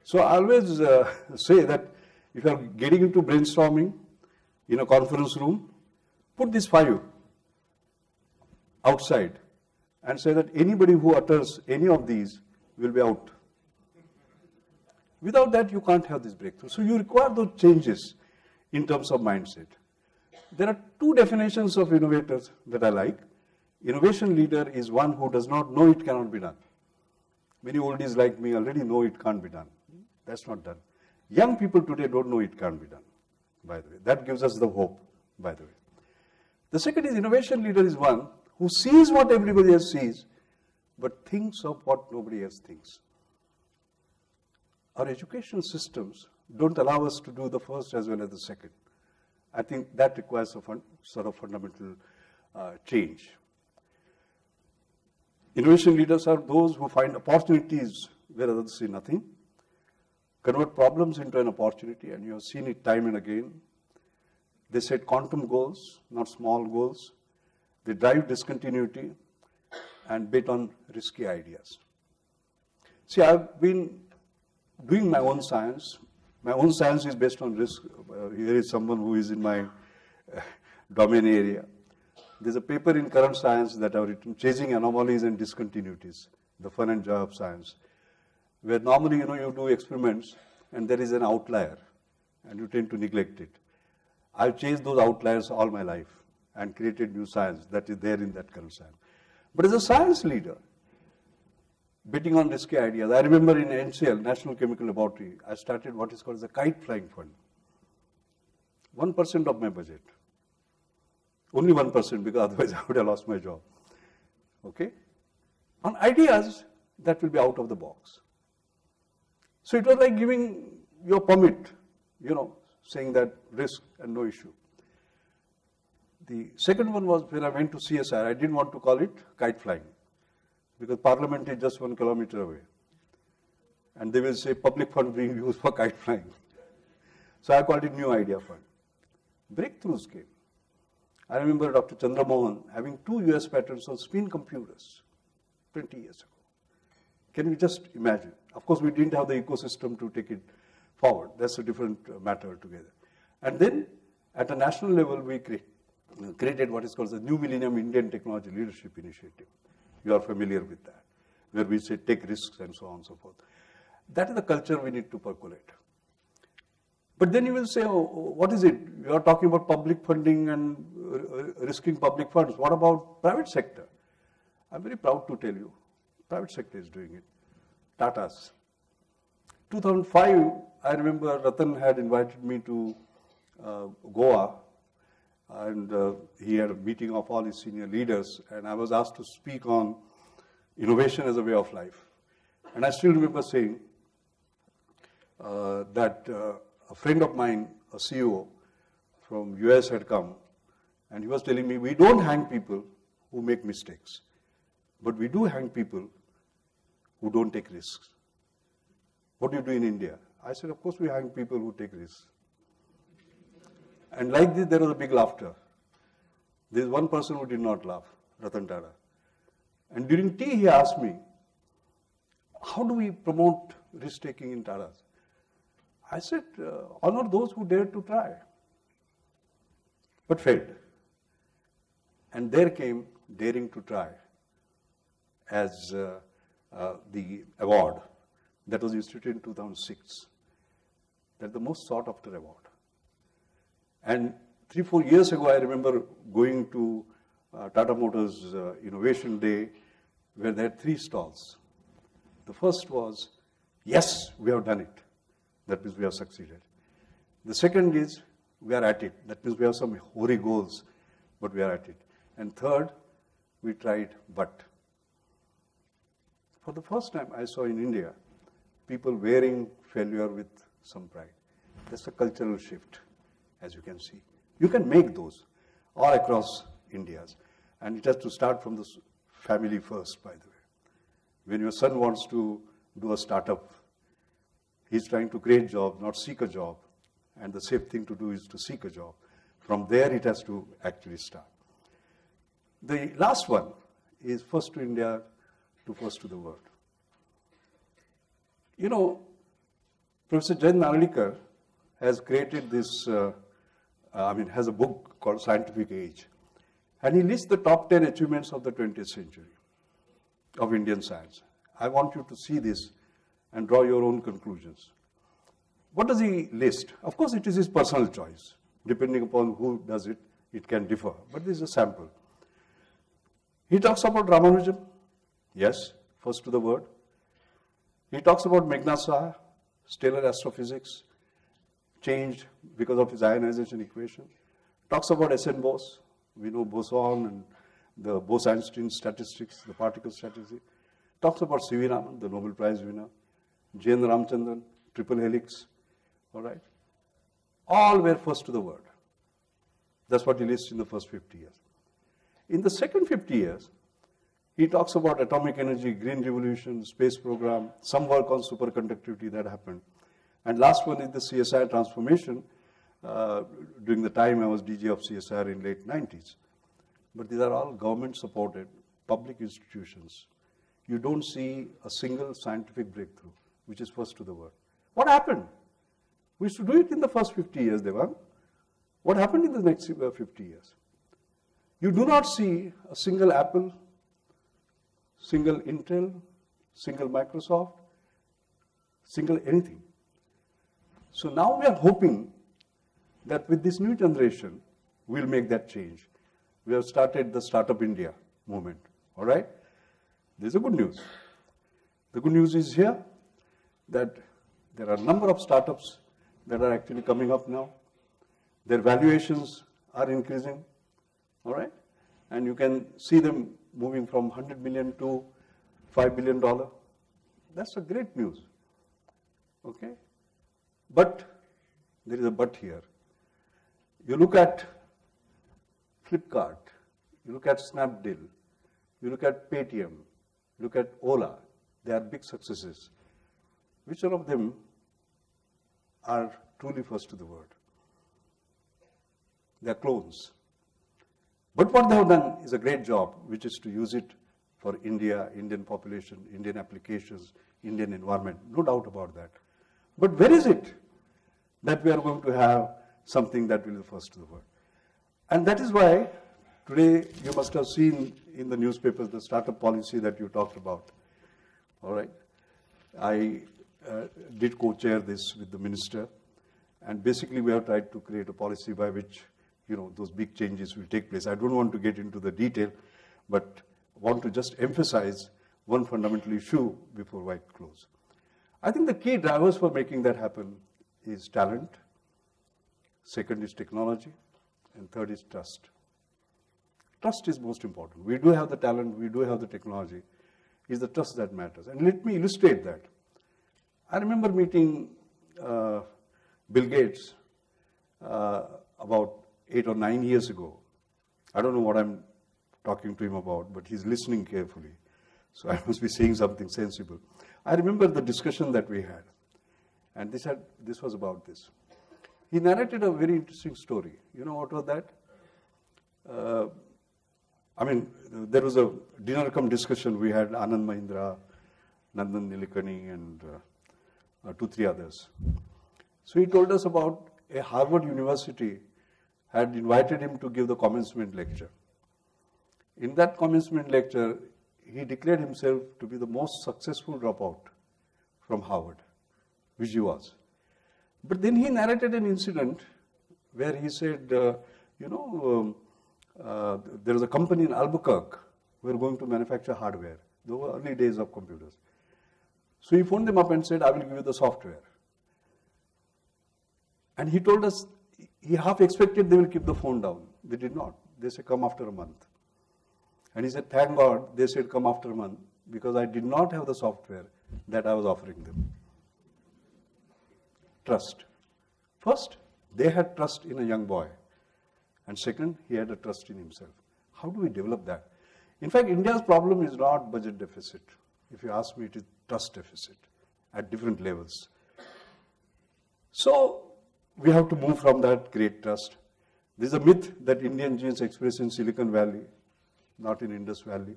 So I always uh, *laughs* say that if you are getting into brainstorming in a conference room, put these five outside and say that anybody who utters any of these will be out. Without that, you can't have this breakthrough. So you require those changes in terms of mindset. There are two definitions of innovators that I like. Innovation leader is one who does not know it cannot be done. Many oldies like me already know it can't be done. That's not done. Young people today don't know it can't be done, by the way. That gives us the hope, by the way. The second is innovation leader is one who sees what everybody else sees, but thinks of what nobody else thinks. Our education systems don't allow us to do the first as well as the second. I think that requires a fun, sort of fundamental uh, change. Innovation leaders are those who find opportunities where others see nothing, convert problems into an opportunity, and you have seen it time and again. They set quantum goals, not small goals. They drive discontinuity and bet on risky ideas. See, I've been doing my own science. My own science is based on risk. Uh, here is someone who is in my uh, domain area. There's a paper in current science that I've written, Chasing Anomalies and Discontinuities, the fun and joy of science, where normally, you know, you do experiments and there is an outlier and you tend to neglect it. I've chased those outliers all my life and created new science that is there in that current science. But as a science leader, betting on risky ideas, I remember in NCL, National Chemical Laboratory, I started what is called the kite flying fund. 1% of my budget. Only 1% because otherwise *laughs* I would have lost my job. Okay? On ideas that will be out of the box. So it was like giving your permit, you know, saying that risk and no issue. The second one was when I went to CSIR, I didn't want to call it kite flying because parliament is just one kilometer away. And they will say public fund being used for kite flying. So I called it New Idea Fund. Breakthroughs came. I remember Dr. Chandra Mohan having two US patents on spin computers 20 years ago. Can you just imagine? Of course, we didn't have the ecosystem to take it forward. That's a different matter altogether. And then at a national level, we create, created what is called the New Millennium Indian Technology Leadership Initiative. You are familiar with that, where we say take risks and so on and so forth. That is the culture we need to percolate. But then you will say, oh, what is it? You are talking about public funding and uh, risking public funds. What about private sector? I'm very proud to tell you, private sector is doing it. Tata's. 2005, I remember Ratan had invited me to uh, Goa and uh, he had a meeting of all his senior leaders, and I was asked to speak on innovation as a way of life. And I still remember saying uh, that uh, a friend of mine, a CEO from US had come, and he was telling me, we don't hang people who make mistakes, but we do hang people who don't take risks. What do you do in India? I said, of course we hang people who take risks. And like this, there was a big laughter. There is one person who did not laugh, Ratan Tata. And during tea, he asked me, how do we promote risk taking in Tatas? I said, uh, honor those who dared to try, but failed. And there came daring to try as uh, uh, the award that was instituted in 2006. That's the most sought after award. And three, four years ago, I remember going to uh, Tata Motors uh, Innovation Day where they had three stalls. The first was, yes, we have done it. That means we have succeeded. The second is, we are at it. That means we have some hoary goals, but we are at it. And third, we tried but. For the first time, I saw in India people wearing failure with some pride. That's a cultural shift, as you can see. You can make those all across India's. And it has to start from the family first, by the way. When your son wants to do a startup, he's trying to create jobs, not seek a job. And the safe thing to do is to seek a job. From there, it has to actually start. The last one is first to India to first to the world. You know, Professor Jayant Narlikar has created this, uh, I mean, he has a book called Scientific Edge. And he lists the top 10 achievements of the 20th century of Indian science. I want you to see this and draw your own conclusions. What does he list? Of course, it is his personal choice. Depending upon who does it, it can differ. But this is a sample. He talks about Ramanujan. Yes, first to the word. He talks about Meghnad Saha, stellar astrophysics, changed because of his ionization equation. Talks about S.N. Bose. We know boson and the Bose-Einstein statistics, the particle statistics. Talks about C.V. Raman, the Nobel Prize winner. G.N. Ramachandran, triple helix. All right? All were first to the word. That's what he lists in the first 50 years. In the second 50 years, he talks about atomic energy, green revolution, space program, some work on superconductivity that happened. And last one is the CSIR transformation uh, during the time I was DG of CSIR in late 90s. But these are all government supported public institutions. You don't see a single scientific breakthrough, which is first to the world. What happened? We used to do it in the first 50 years, Devang. What happened in the next uh, 50 years? You do not see a single Apple, single Intel, single Microsoft, single anything. So now we are hoping that with this new generation, we'll make that change. We have started the Startup India movement. All right? There's a good news. The good news is here that there are a number of startups that are actually coming up now. Their valuations are increasing. All right? And you can see them moving from 100 million to 5 billion dollar. That's a great news. Okay? But there is a but here. You look at Flipkart, you look at Snapdeal, you look at Paytm, look at Ola, they are big successes. Which one of them are truly first to the world? They are clones. But what they have done is a great job, which is to use it for India, Indian population, Indian applications, Indian environment. No doubt about that. But where is it that we are going to have something that will be first to the world? And that is why today you must have seen in the newspapers the startup policy that you talked about. All right. I uh, did co-chair this with the minister, and basically we have tried to create a policy by which you know, those big changes will take place. I don't want to get into the detail, but want to just emphasize one fundamental issue before I close. I think the key drivers for making that happen is talent, second is technology, and third is trust. Trust is most important. We do have the talent, we do have the technology. It's the trust that matters. And let me illustrate that. I remember meeting uh, Bill Gates uh, about eight or nine years ago. I don't know what I'm talking to him about, but he's listening carefully. So I must be saying something sensible. I remember the discussion that we had, and this, had, this was about this. He narrated a very interesting story. You know what was that? Uh, I mean, there was a dinner come discussion. We had Anand Mahindra, Nandan Nilekani, and uh, uh, two, three others. So he told us about a Harvard University had invited him to give the commencement lecture. In that commencement lecture, he declared himself to be the most successful dropout from Harvard, which he was. But then he narrated an incident where he said, uh, you know, um, uh, there is a company in Albuquerque who are going to manufacture hardware. Those were early days of computers. So he phoned them up and said, I will give you the software. And he told us he half expected they will keep the phone down. They did not. They said, come after a month. And he said, thank God they said come after a month because I did not have the software that I was offering them. Trust. First, they had trust in a young boy. And second, he had a trust in himself. How do we develop that? In fact, India's problem is not budget deficit. If you ask me, it is trust deficit at different levels. So, we have to move from that great trust. There is a myth that Indian genes express in Silicon Valley, not in Indus Valley.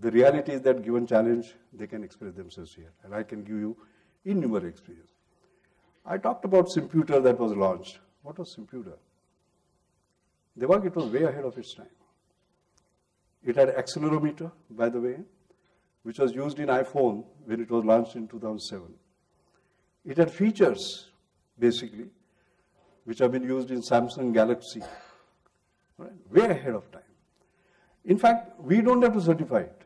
The reality is that given challenge, they can express themselves here. And I can give you innumerable experience. I talked about Simputer that was launched. What was Simputer? Devang, it was way ahead of its time. It had accelerometer, by the way, which was used in iPhone when it was launched in 2007. It had features, basically, which have been used in Samsung Galaxy, right? way ahead of time. In fact, we don't have to certify it.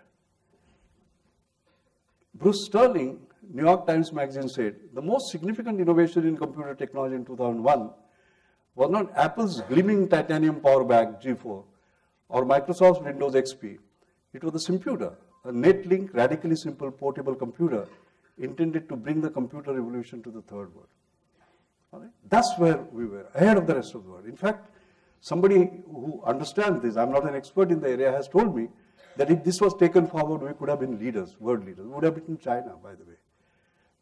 Bruce Sterling, New York Times Magazine said, the most significant innovation in computer technology in 2001 was not Apple's gleaming titanium PowerBook G4 or Microsoft's Windows XP. It was the Simputer, a net-link, radically simple portable computer intended to bring the computer revolution to the third world. That's where we were, ahead of the rest of the world. In fact, somebody who understands this, I'm not an expert in the area, has told me that if this was taken forward, we could have been leaders, world leaders. We would have been in China, by the way.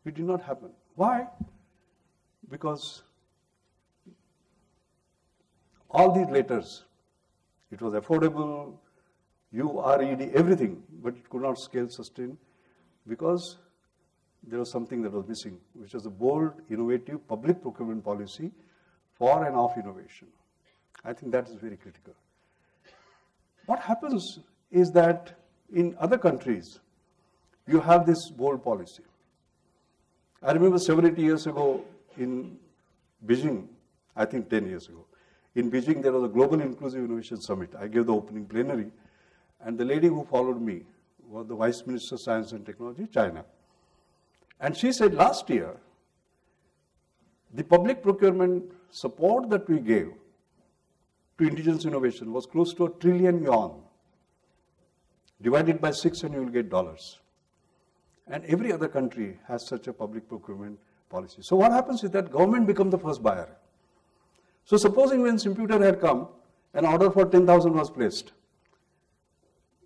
It did not happen. Why? Because all these letters, it was affordable, URED, everything, but it could not scale sustain because there was something that was missing, which was a bold, innovative public procurement policy for and of innovation. I think that is very critical. What happens is that in other countries, you have this bold policy. I remember seven, eight years ago in Beijing, I think 10 years ago, in Beijing there was a Global Inclusive Innovation Summit. I gave the opening plenary, and the lady who followed me was the Vice Minister of Science and Technology, China. And she said last year, the public procurement support that we gave to indigenous innovation was close to a trillion yuan. Divided by six and you will get dollars. And every other country has such a public procurement policy. So what happens is that government becomes the first buyer. So supposing when Simputer had come, an order for 10,000 was placed.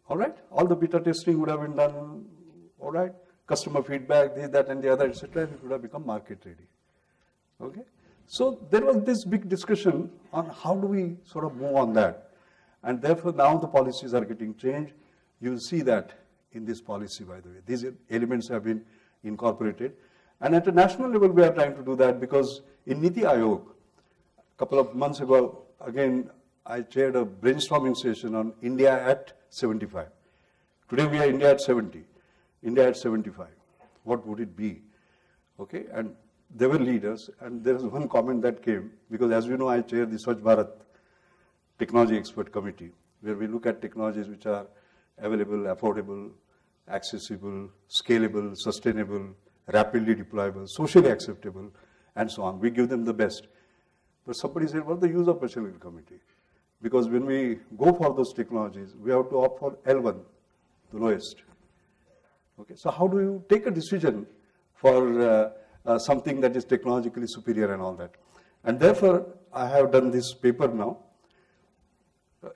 All right? All the beta testing would have been done. All right? customer feedback, this, that, and the other, etc., it would have become market ready. Okay? So there was this big discussion on how do we sort of move on that. And therefore, now the policies are getting changed. You see that in this policy, by the way. These elements have been incorporated. And at a national level, we are trying to do that because in Niti Aayog, a couple of months ago, again, I chaired a brainstorming session on India at 75. Today we are India at 70. India at 75. What would it be? Okay, and there were leaders, and there was one comment that came, because as you know, I chair the Swachh Bharat Technology Expert Committee, where we look at technologies which are available, affordable, accessible, scalable, sustainable, rapidly deployable, socially acceptable, and so on. We give them the best. But somebody said, what's the use of Pachalygal Committee? Because when we go for those technologies, we have to opt for L1, the lowest. Okay, so how do you take a decision for uh, uh, something that is technologically superior and all that? And therefore, I have done this paper now,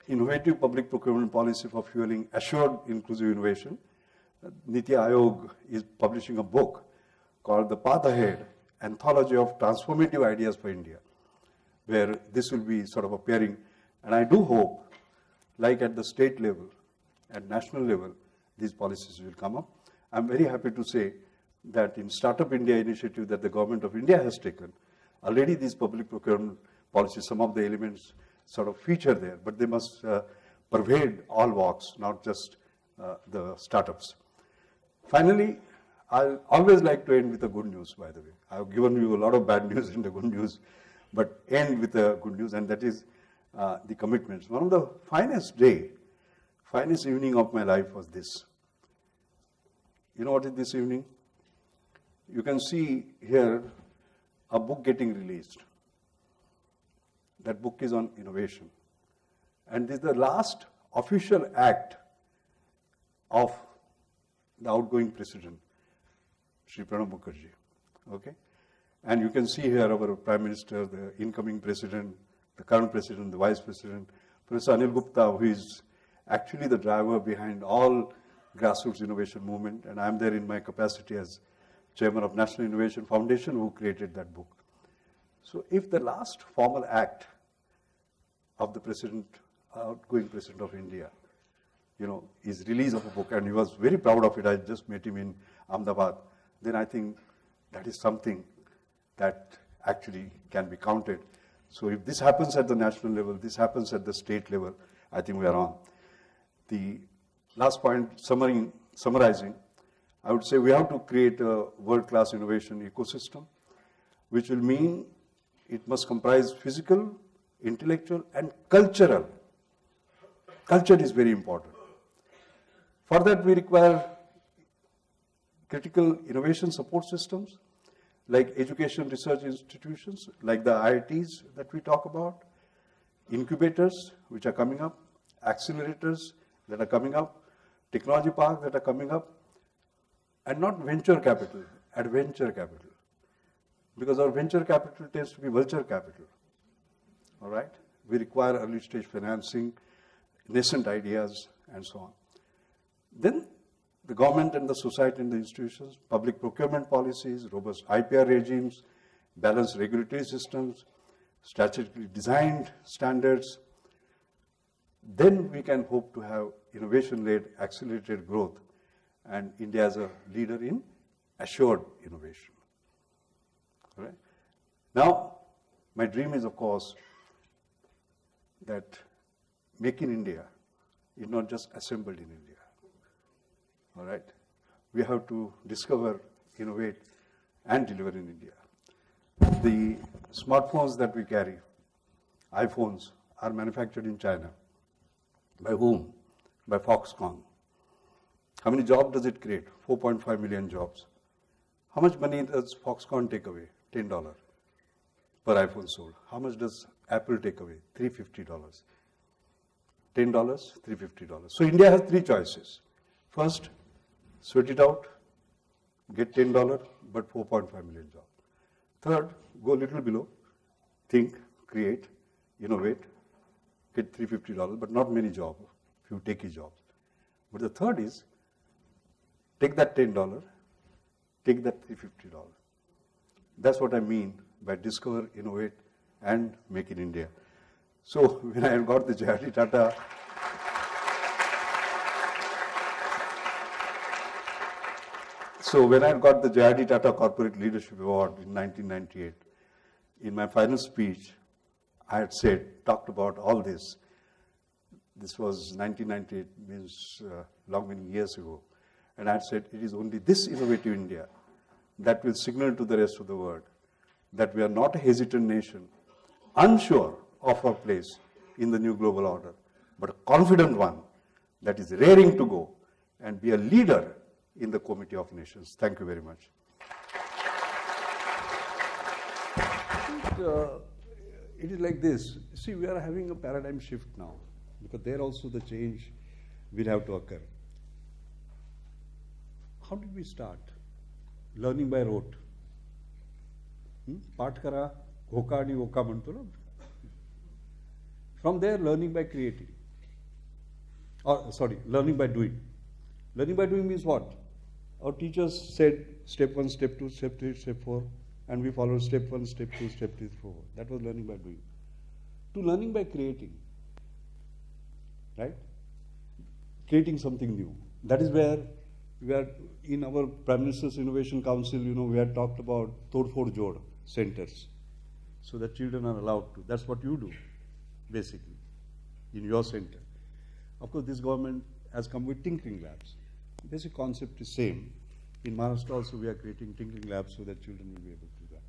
Innovative Public Procurement Policy for Fueling Assured Inclusive Innovation. Uh, Niti Aayog is publishing a book called The Path Ahead, Anthology of Transformative Ideas for India, where this will be sort of appearing. And I do hope, like at the state level, at national level, these policies will come up. I'm very happy to say that in Startup India initiative that the government of India has taken, already these public procurement policies, some of the elements sort of feature there, but they must uh, pervade all walks, not just uh, the startups. Finally, I always like to end with a good news, by the way. I've given you a lot of bad *laughs* news and the good news, but end with a good news, and that is uh, the commitments. One of the finest day, finest evening of my life was this. You know what is this evening? You can see here a book getting released. That book is on innovation. And this is the last official act of the outgoing president, Sri Pranab Mukherjee. Okay? And you can see here our Prime Minister, the incoming president, the current president, the vice president, Professor Anil Gupta, who is actually the driver behind all grassroots innovation movement, and I'm there in my capacity as chairman of National Innovation Foundation who created that book. So if the last formal act of the president, outgoing president of India, you know, is release of a book, and he was very proud of it. I just met him in Ahmedabad. Then I think that is something that actually can be counted. So if this happens at the national level, this happens at the state level, I think we are on. The last point, summarizing, summarizing I would say we have to create a world-class innovation ecosystem, which will mean it must comprise physical, intellectual, and cultural. Culture is very important. For that, we require critical innovation support systems like education research institutions, like the IITs that we talk about, incubators which are coming up, accelerators that are coming up, technology parks that are coming up, and not venture capital, adventure capital. Because our venture capital tends to be vulture capital. All right? We require early stage financing, nascent ideas, and so on. Then the government and the society and the institutions, public procurement policies, robust IPR regimes, balanced regulatory systems, strategically designed standards, then we can hope to have innovation-led accelerated growth and India as a leader in assured innovation. All right? Now, my dream is, of course, that Make in India is not just assembled in India. All right? We have to discover, innovate, and deliver in India. The smartphones that we carry, iPhones, are manufactured in China. By whom? By Foxconn. How many jobs does it create? 4.5 million jobs. How much money does Foxconn take away? $10 per iPhone sold. How much does Apple take away? $350. $10, $350. So India has three choices. First, sweat it out, get $10, but 4.5 million jobs. Third, go a little below, think, create, innovate, get $350, but not many jobs, few takey jobs. But the third is Take that $10, take that $350. That's what I mean by discover, innovate, and make in India. So when I got the J.R.D. Tata, so when I got the J.R.D. Tata Corporate Leadership Award in 1998, in my final speech, I had said, talked about all this. This was 1998, means uh, long many years ago. And I had said, it is only this innovative India that will signal to the rest of the world that we are not a hesitant nation, unsure of our place in the new global order, but a confident one that is raring to go and be a leader in the Committee of Nations. Thank you very much. Uh, it is like this. See, we are having a paradigm shift now because there also the change will have to occur. How did we start? Learning by rote. Hmm? Kara, होका आणि ओका म्हणतो ना from there learning by creating or sorry, learning by doing. Learning by doing means what? Our teachers said step one, step two, step three, step four, and we followed step one, step two, step three, four. That was learning by doing. To learning by creating, right? Creating something new. That is where we are in our Prime Minister's Innovation Council, you know, we had talked about Tod for Jod centers so that children are allowed to. That's what you do, basically, in your center. Of course, this government has come with tinkering labs. Basic concept is same. In Maharashtra also we are creating tinkering labs so that children will be able to do that.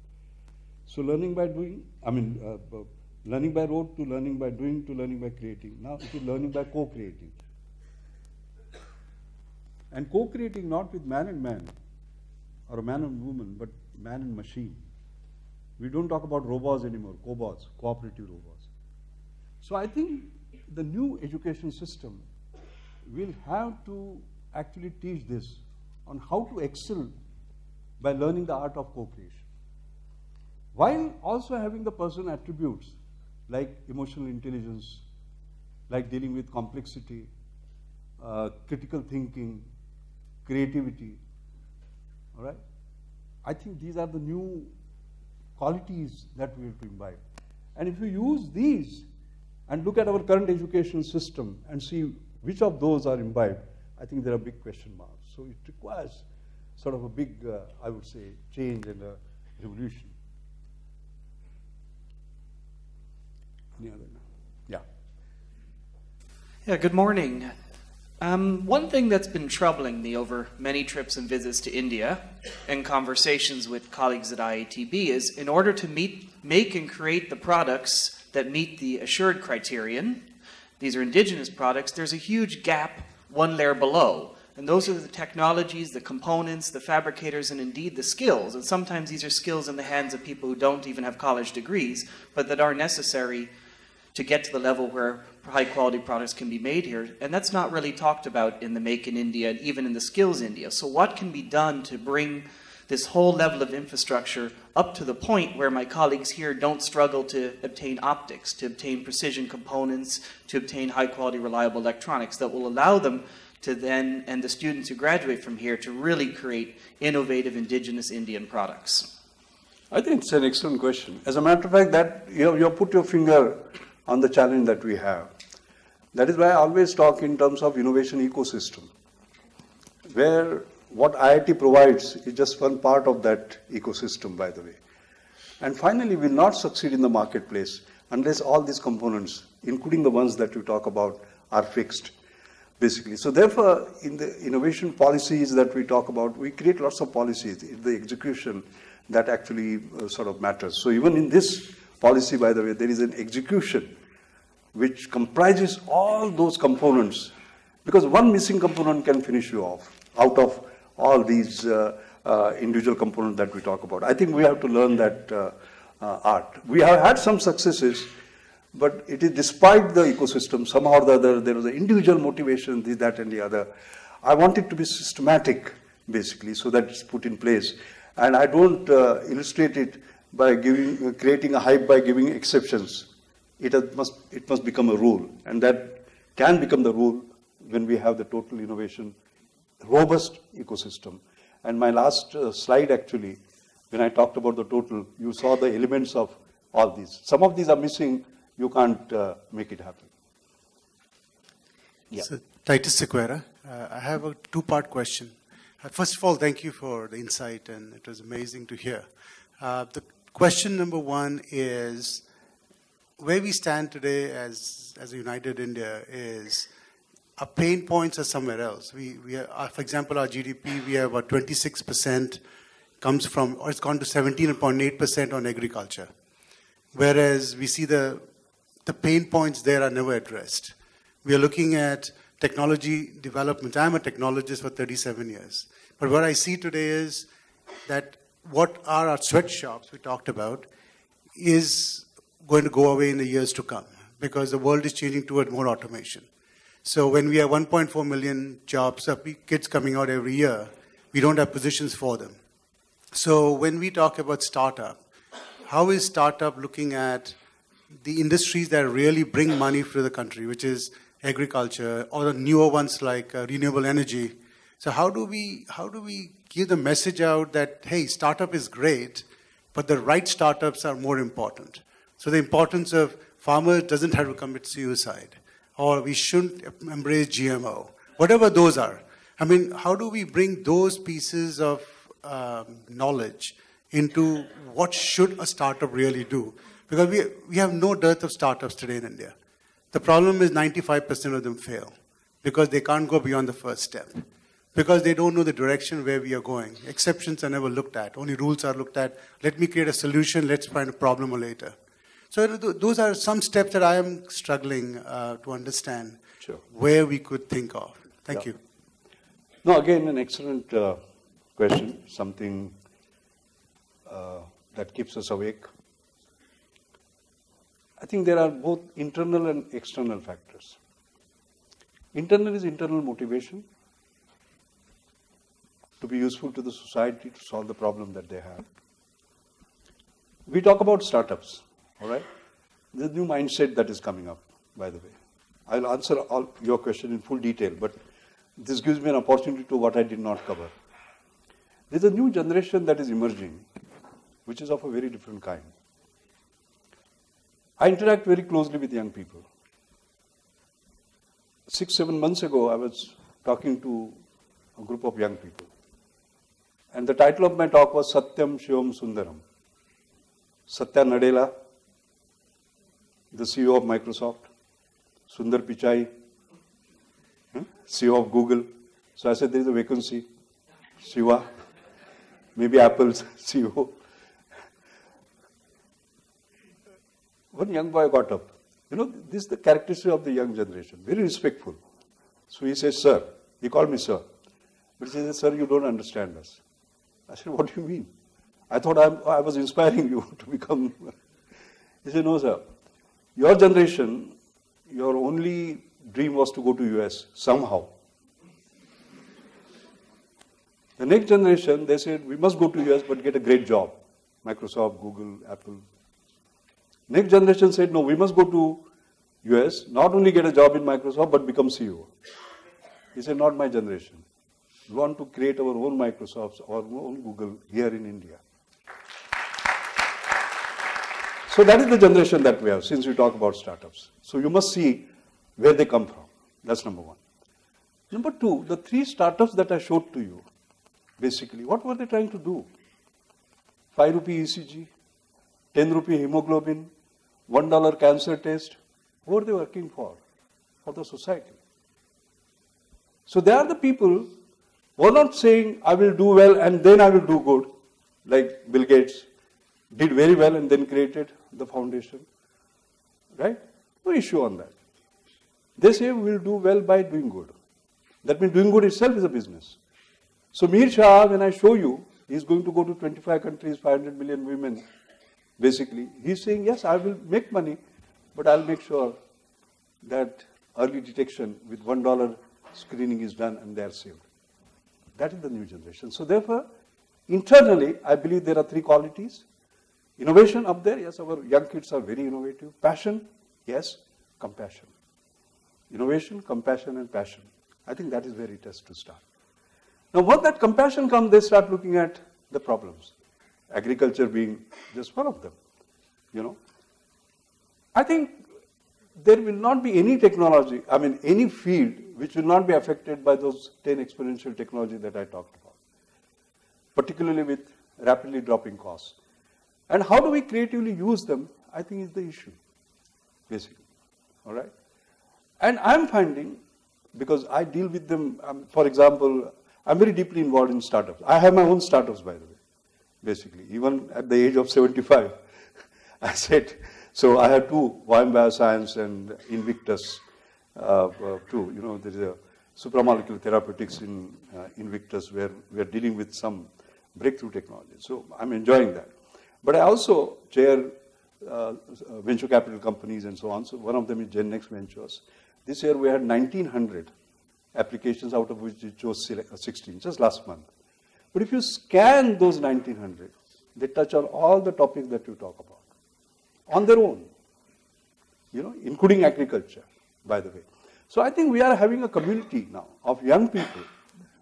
So learning by doing, I mean, uh, learning by rote to learning by doing to learning by creating. Now it is learning by co-creating. And co-creating not with man and man, or man and woman, but man and machine. We don't talk about robots anymore, cobots, cooperative robots. So I think the new education system will have to actually teach this on how to excel by learning the art of co-creation. While also having the personal attributes like emotional intelligence, like dealing with complexity, uh, critical thinking, creativity. All right? I think these are the new qualities that we have to imbibe. And if you use these and look at our current education system and see which of those are imbibed, I think there are big question marks. So it requires sort of a big, uh, I would say, change and a revolution. Yeah. Yeah, good morning. Um, one thing that's been troubling me over many trips and visits to India and conversations with colleagues at IITB is in order to meet, make and create the products that meet the assured criterion, these are indigenous products, there's a huge gap one layer below. And those are the technologies, the components, the fabricators, and indeed the skills. And sometimes these are skills in the hands of people who don't even have college degrees, but that are necessary to get to the level where high quality products can be made here. And that's not really talked about in the Make in India and even in the Skills India. So, what can be done to bring this whole level of infrastructure up to the point where my colleagues here don't struggle to obtain optics, to obtain precision components, to obtain high quality, reliable electronics that will allow them to then, and the students who graduate from here, to really create innovative indigenous Indian products? I think it's an excellent question. As a matter of fact, that you you have put your finger on the challenge that we have. That is why I always talk in terms of innovation ecosystem, where what IIT provides is just one part of that ecosystem, by the way. And finally, we'll not succeed in the marketplace unless all these components, including the ones that you talk about, are fixed, basically. So therefore, in the innovation policies that we talk about, we create lots of policies. It's the execution that actually uh, sort of matters. So even in this policy, by the way, there is an execution which comprises all those components because one missing component can finish you off out of all these uh, uh, individual components that we talk about. I think we have to learn that uh, uh art. We have had some successes, but it is despite the ecosystem, somehow or the other, there was an individual motivation, this, that, and the other. I want it to be systematic, basically, so that it's put in place. And I don't uh, illustrate it by giving, creating a hype by giving exceptions. It must, it must become a rule, and that can become the rule when we have the total innovation, robust ecosystem. And my last uh, slide, actually, when I talked about the total, you saw the elements of all these. Some of these are missing, you can't uh, make it happen. Yeah. So, Titus Sequeira, uh, I have a two part question. Uh, first of all, thank you for the insight, and it was amazing to hear. Uh, the question number one is where we stand today as, as a united India is our pain points are somewhere else. We, we are, uh, for example, our GDP, we have about 26% comes from, or it's gone to 17.8% on agriculture. Whereas we see the, the pain points there are never addressed. We are looking at technology development. I'm a technologist for 37 years. But what I see today is that what are our sweatshops we talked about is going to go away in the years to come because the world is changing toward more automation. So when we have 1.4 million jobs, of kids coming out every year, we don't have positions for them. So when we talk about startup, how is startup looking at the industries that really bring money for the country, which is agriculture or the newer ones like uh, renewable energy? So how do we how do we give the message out that, hey, startup is great, but the right startups are more important. So the importance of farmer doesn't have to commit suicide, or we shouldn't embrace GMO, whatever those are. I mean, how do we bring those pieces of um, knowledge into what should a startup really do? Because we, we have no dearth of startups today in India. The problem is 95% of them fail because they can't go beyond the first step because they don't know the direction where we are going. Exceptions are never looked at, only rules are looked at. Let me create a solution, let's find a problem later. So those are some steps that I am struggling uh, to understand sure. where we could think of. Thank yeah. you. No, again, an excellent uh, question, something uh, that keeps us awake. I think there are both internal and external factors. Internal is internal motivation, to be useful to the society to solve the problem that they have. We talk about startups, all right? A new mindset that is coming up, by the way. I'll answer all your question in full detail, but this gives me an opportunity to what I did not cover. There's a new generation that is emerging, which is of a very different kind. I interact very closely with young people. Six, seven months ago, I was talking to a group of young people. And the title of my talk was Satyam Shivam Sundaram. Satya Nadella, the CEO of Microsoft, Sundar Pichai, hmm, CEO of Google. So I said there is a vacancy. Shiva, maybe Apple's *laughs* CEO. One young boy got up. You know, this is the characteristic of the young generation, very respectful. So he says, Sir. He called me sir. But he says, Sir, you don't understand us. I said, What do you mean? I thought I'm, i was inspiring you *laughs* to become. *laughs* he said, No, sir. Your generation, your only dream was to go to US somehow. The next generation, they said, we must go to US but get a great job. Microsoft, Google, Apple. Next generation said, no, we must go to US, not only get a job in Microsoft, but become CEO. He said, not my generation. Want to create our own Microsofts, our own Google here in India. So that is the generation that we have since we talk about startups. So you must see where they come from. That's number one. Number two, the three startups that I showed to you, basically, what were they trying to do? 5 rupee ECG, 10 rupee hemoglobin, $1 cancer test. What are they working for? For the society. So they are the people who are not saying, I will do well and then I will do good, like Bill Gates did very well and then created the foundation. Right? No issue on that. They say we'll do well by doing good. That means doing good itself is a business. So Mihir Shah, when I show you, he's going to go to 25 countries, 500 million women, basically. He's saying, yes, I will make money, but I'll make sure that early detection with $1 screening is done and they are saved. That is the new generation. So therefore, internally, I believe there are three qualities. Innovation up there, yes, our young kids are very innovative. Passion, yes. Compassion. Innovation, compassion, and passion. I think that is where it has to start. Now, once that compassion comes, they start looking at the problems. Agriculture being just one of them. You know, I think there will not be any technology, I mean, any field which will not be affected by those 10 exponential technology that I talked about, particularly with rapidly dropping costs. And how do we creatively use them, I think is the issue, basically. All right? And I'm finding, because I deal with them, um, for example, I'm very deeply involved in startups. I have my own startups, by the way, basically. Even at the age of 75, *laughs* I said, so I have two, Vyome Bioscience and Invictus uh, uh, too. You know, there is a supramolecular therapeutics in uh, Invictus where we are dealing with some breakthrough technology. So I'm enjoying that. But I also chair uh, venture capital companies and so on. So one of them is GenNext Ventures. This year we had 1900 applications out of which we chose 16, just last month. But if you scan those 1900, they touch on all the topics that you talk about on their own, you know, including agriculture by the way. So I think we are having a community now of young people,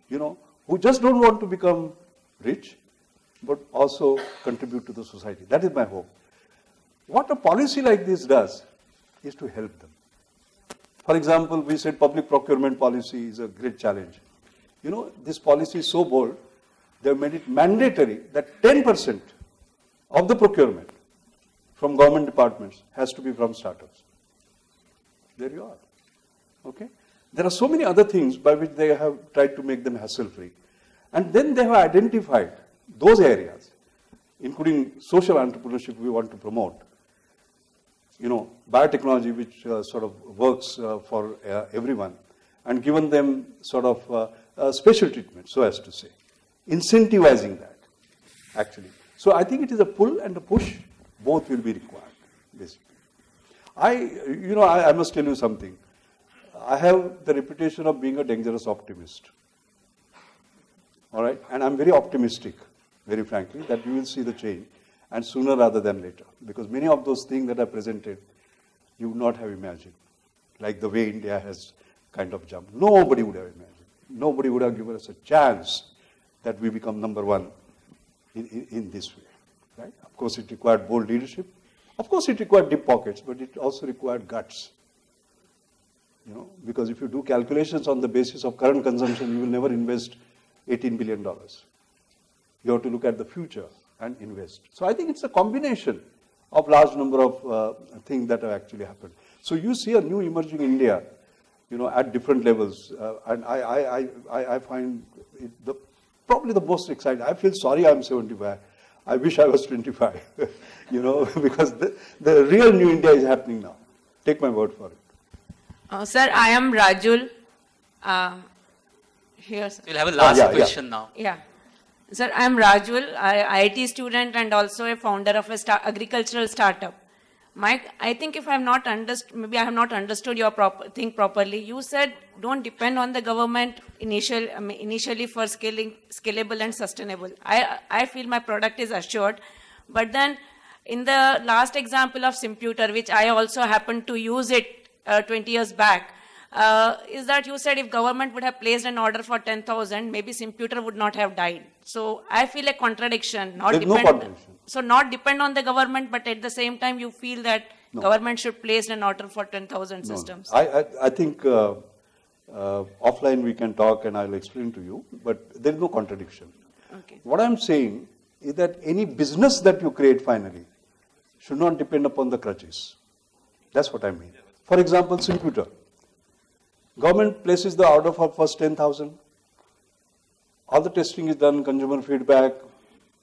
you know, who just don't want to become rich, but also contribute to the society. That is my hope. What a policy like this does is to help them. For example, we said public procurement policy is a great challenge. You know, this policy is so bold, they have made it mandatory that 10% of the procurement from government departments has to be from startups. There you are. Okay? There are so many other things by which they have tried to make them hassle free. And then they have identified those areas, including social entrepreneurship we want to promote. You know, biotechnology which uh, sort of works uh, for uh, everyone and given them sort of uh, special treatment, so as to say. Incentivizing that, actually. So I think it is a pull and a push, both will be required, basically. I, you know, I, I must tell you something. I have the reputation of being a dangerous optimist. All right? And I'm very optimistic, very frankly, that you will see the change, and sooner rather than later. Because many of those things that are presented, you would not have imagined, like the way India has kind of jumped. Nobody would have imagined. Nobody would have given us a chance that we become number one in, in, in this way. Right? Of course, it required bold leadership. Of course, it required deep pockets, but it also required guts. You know, because if you do calculations on the basis of current consumption, you will never invest $18 billion. You have to look at the future and invest. So I think it's a combination of large number of uh, things that have actually happened. So you see a new emerging India, you know, at different levels, uh, and I, I, I, I find it the, probably the most exciting. I feel sorry I'm 75. I wish I was 25, *laughs* you know, *laughs* because the, the real new India is happening now. Take my word for it. Uh, sir, I am Rajul. Uh, here, sir. We'll have a last yeah, yeah. question now. Yeah. Sir, I am Rajul, I, IIT student and also a founder of a star, agricultural startup. Mike, I think if I have not understood, maybe I have not understood your prop- thing properly. You said don't depend on the government initial, mean, initially for scaling, scalable and sustainable. I, I feel my product is assured, but then in the last example of Simputer, which I also happened to use it uh, 20 years back, uh, is that you said if government would have placed an order for 10,000, maybe Simputer would not have died. So I feel a contradiction. Not There's no contradiction. So not depend on the government, but at the same time you feel that No. government should place an order for 10,000 No, systems. I, I, I think uh, uh, offline we can talk and I'll explain to you, but there is no contradiction. Okay. What I'm saying is that any business that you create finally should not depend upon the crutches. That's what I mean. For example, Simputer. Government places the order for first 10,000. All the testing is done, consumer feedback,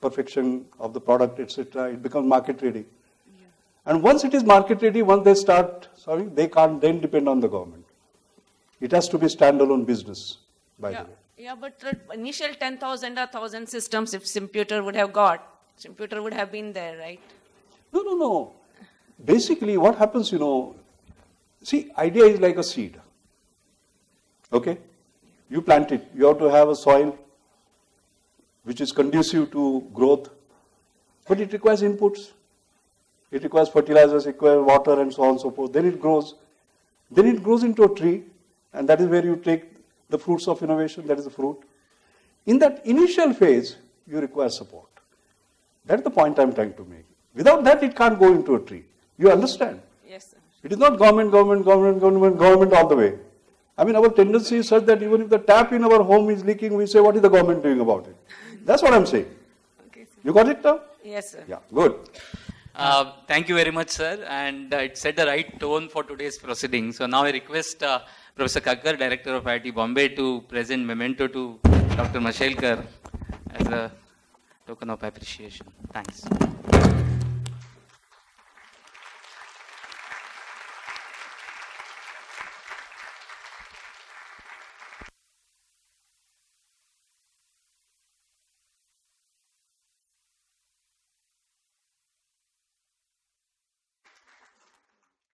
perfection of the product, etc. It becomes market ready. And once it is market ready, once they start, sorry, they can't then depend on the government. It has to be standalone business, by Yeah, the way. yeah, but the initial 10,000 or 1,000 systems, if Simputer would have got, Simputer would have been there, right? No, no, no. Basically, what happens, you know, see, idea is like a seed. Okay? You plant it. You have to have a soil which is conducive to growth, but it requires inputs. It requires fertilizers, it requires water, and so on and so forth. Then it grows. Then it grows into a tree, and that is where you take the fruits of innovation, that is the fruit. In that initial phase, you require support. That's the point I'm trying to make. Without that, it can't go into a tree. You understand? Yes, sir. It is not government, government, government, government, government all the way. I mean, our tendency is such that even if the tap in our home is leaking, we say, what is the government doing about it? That's what I'm saying. Okay, sir. You got it now? Yes, sir. Yeah, good. Uh, thank you very much, sir. And uh, it set the right tone for today's proceedings. So now I request uh, Professor Khakhar, Director of IIT Bombay, to present memento to Dr. Mashelkar as a token of appreciation. Thanks.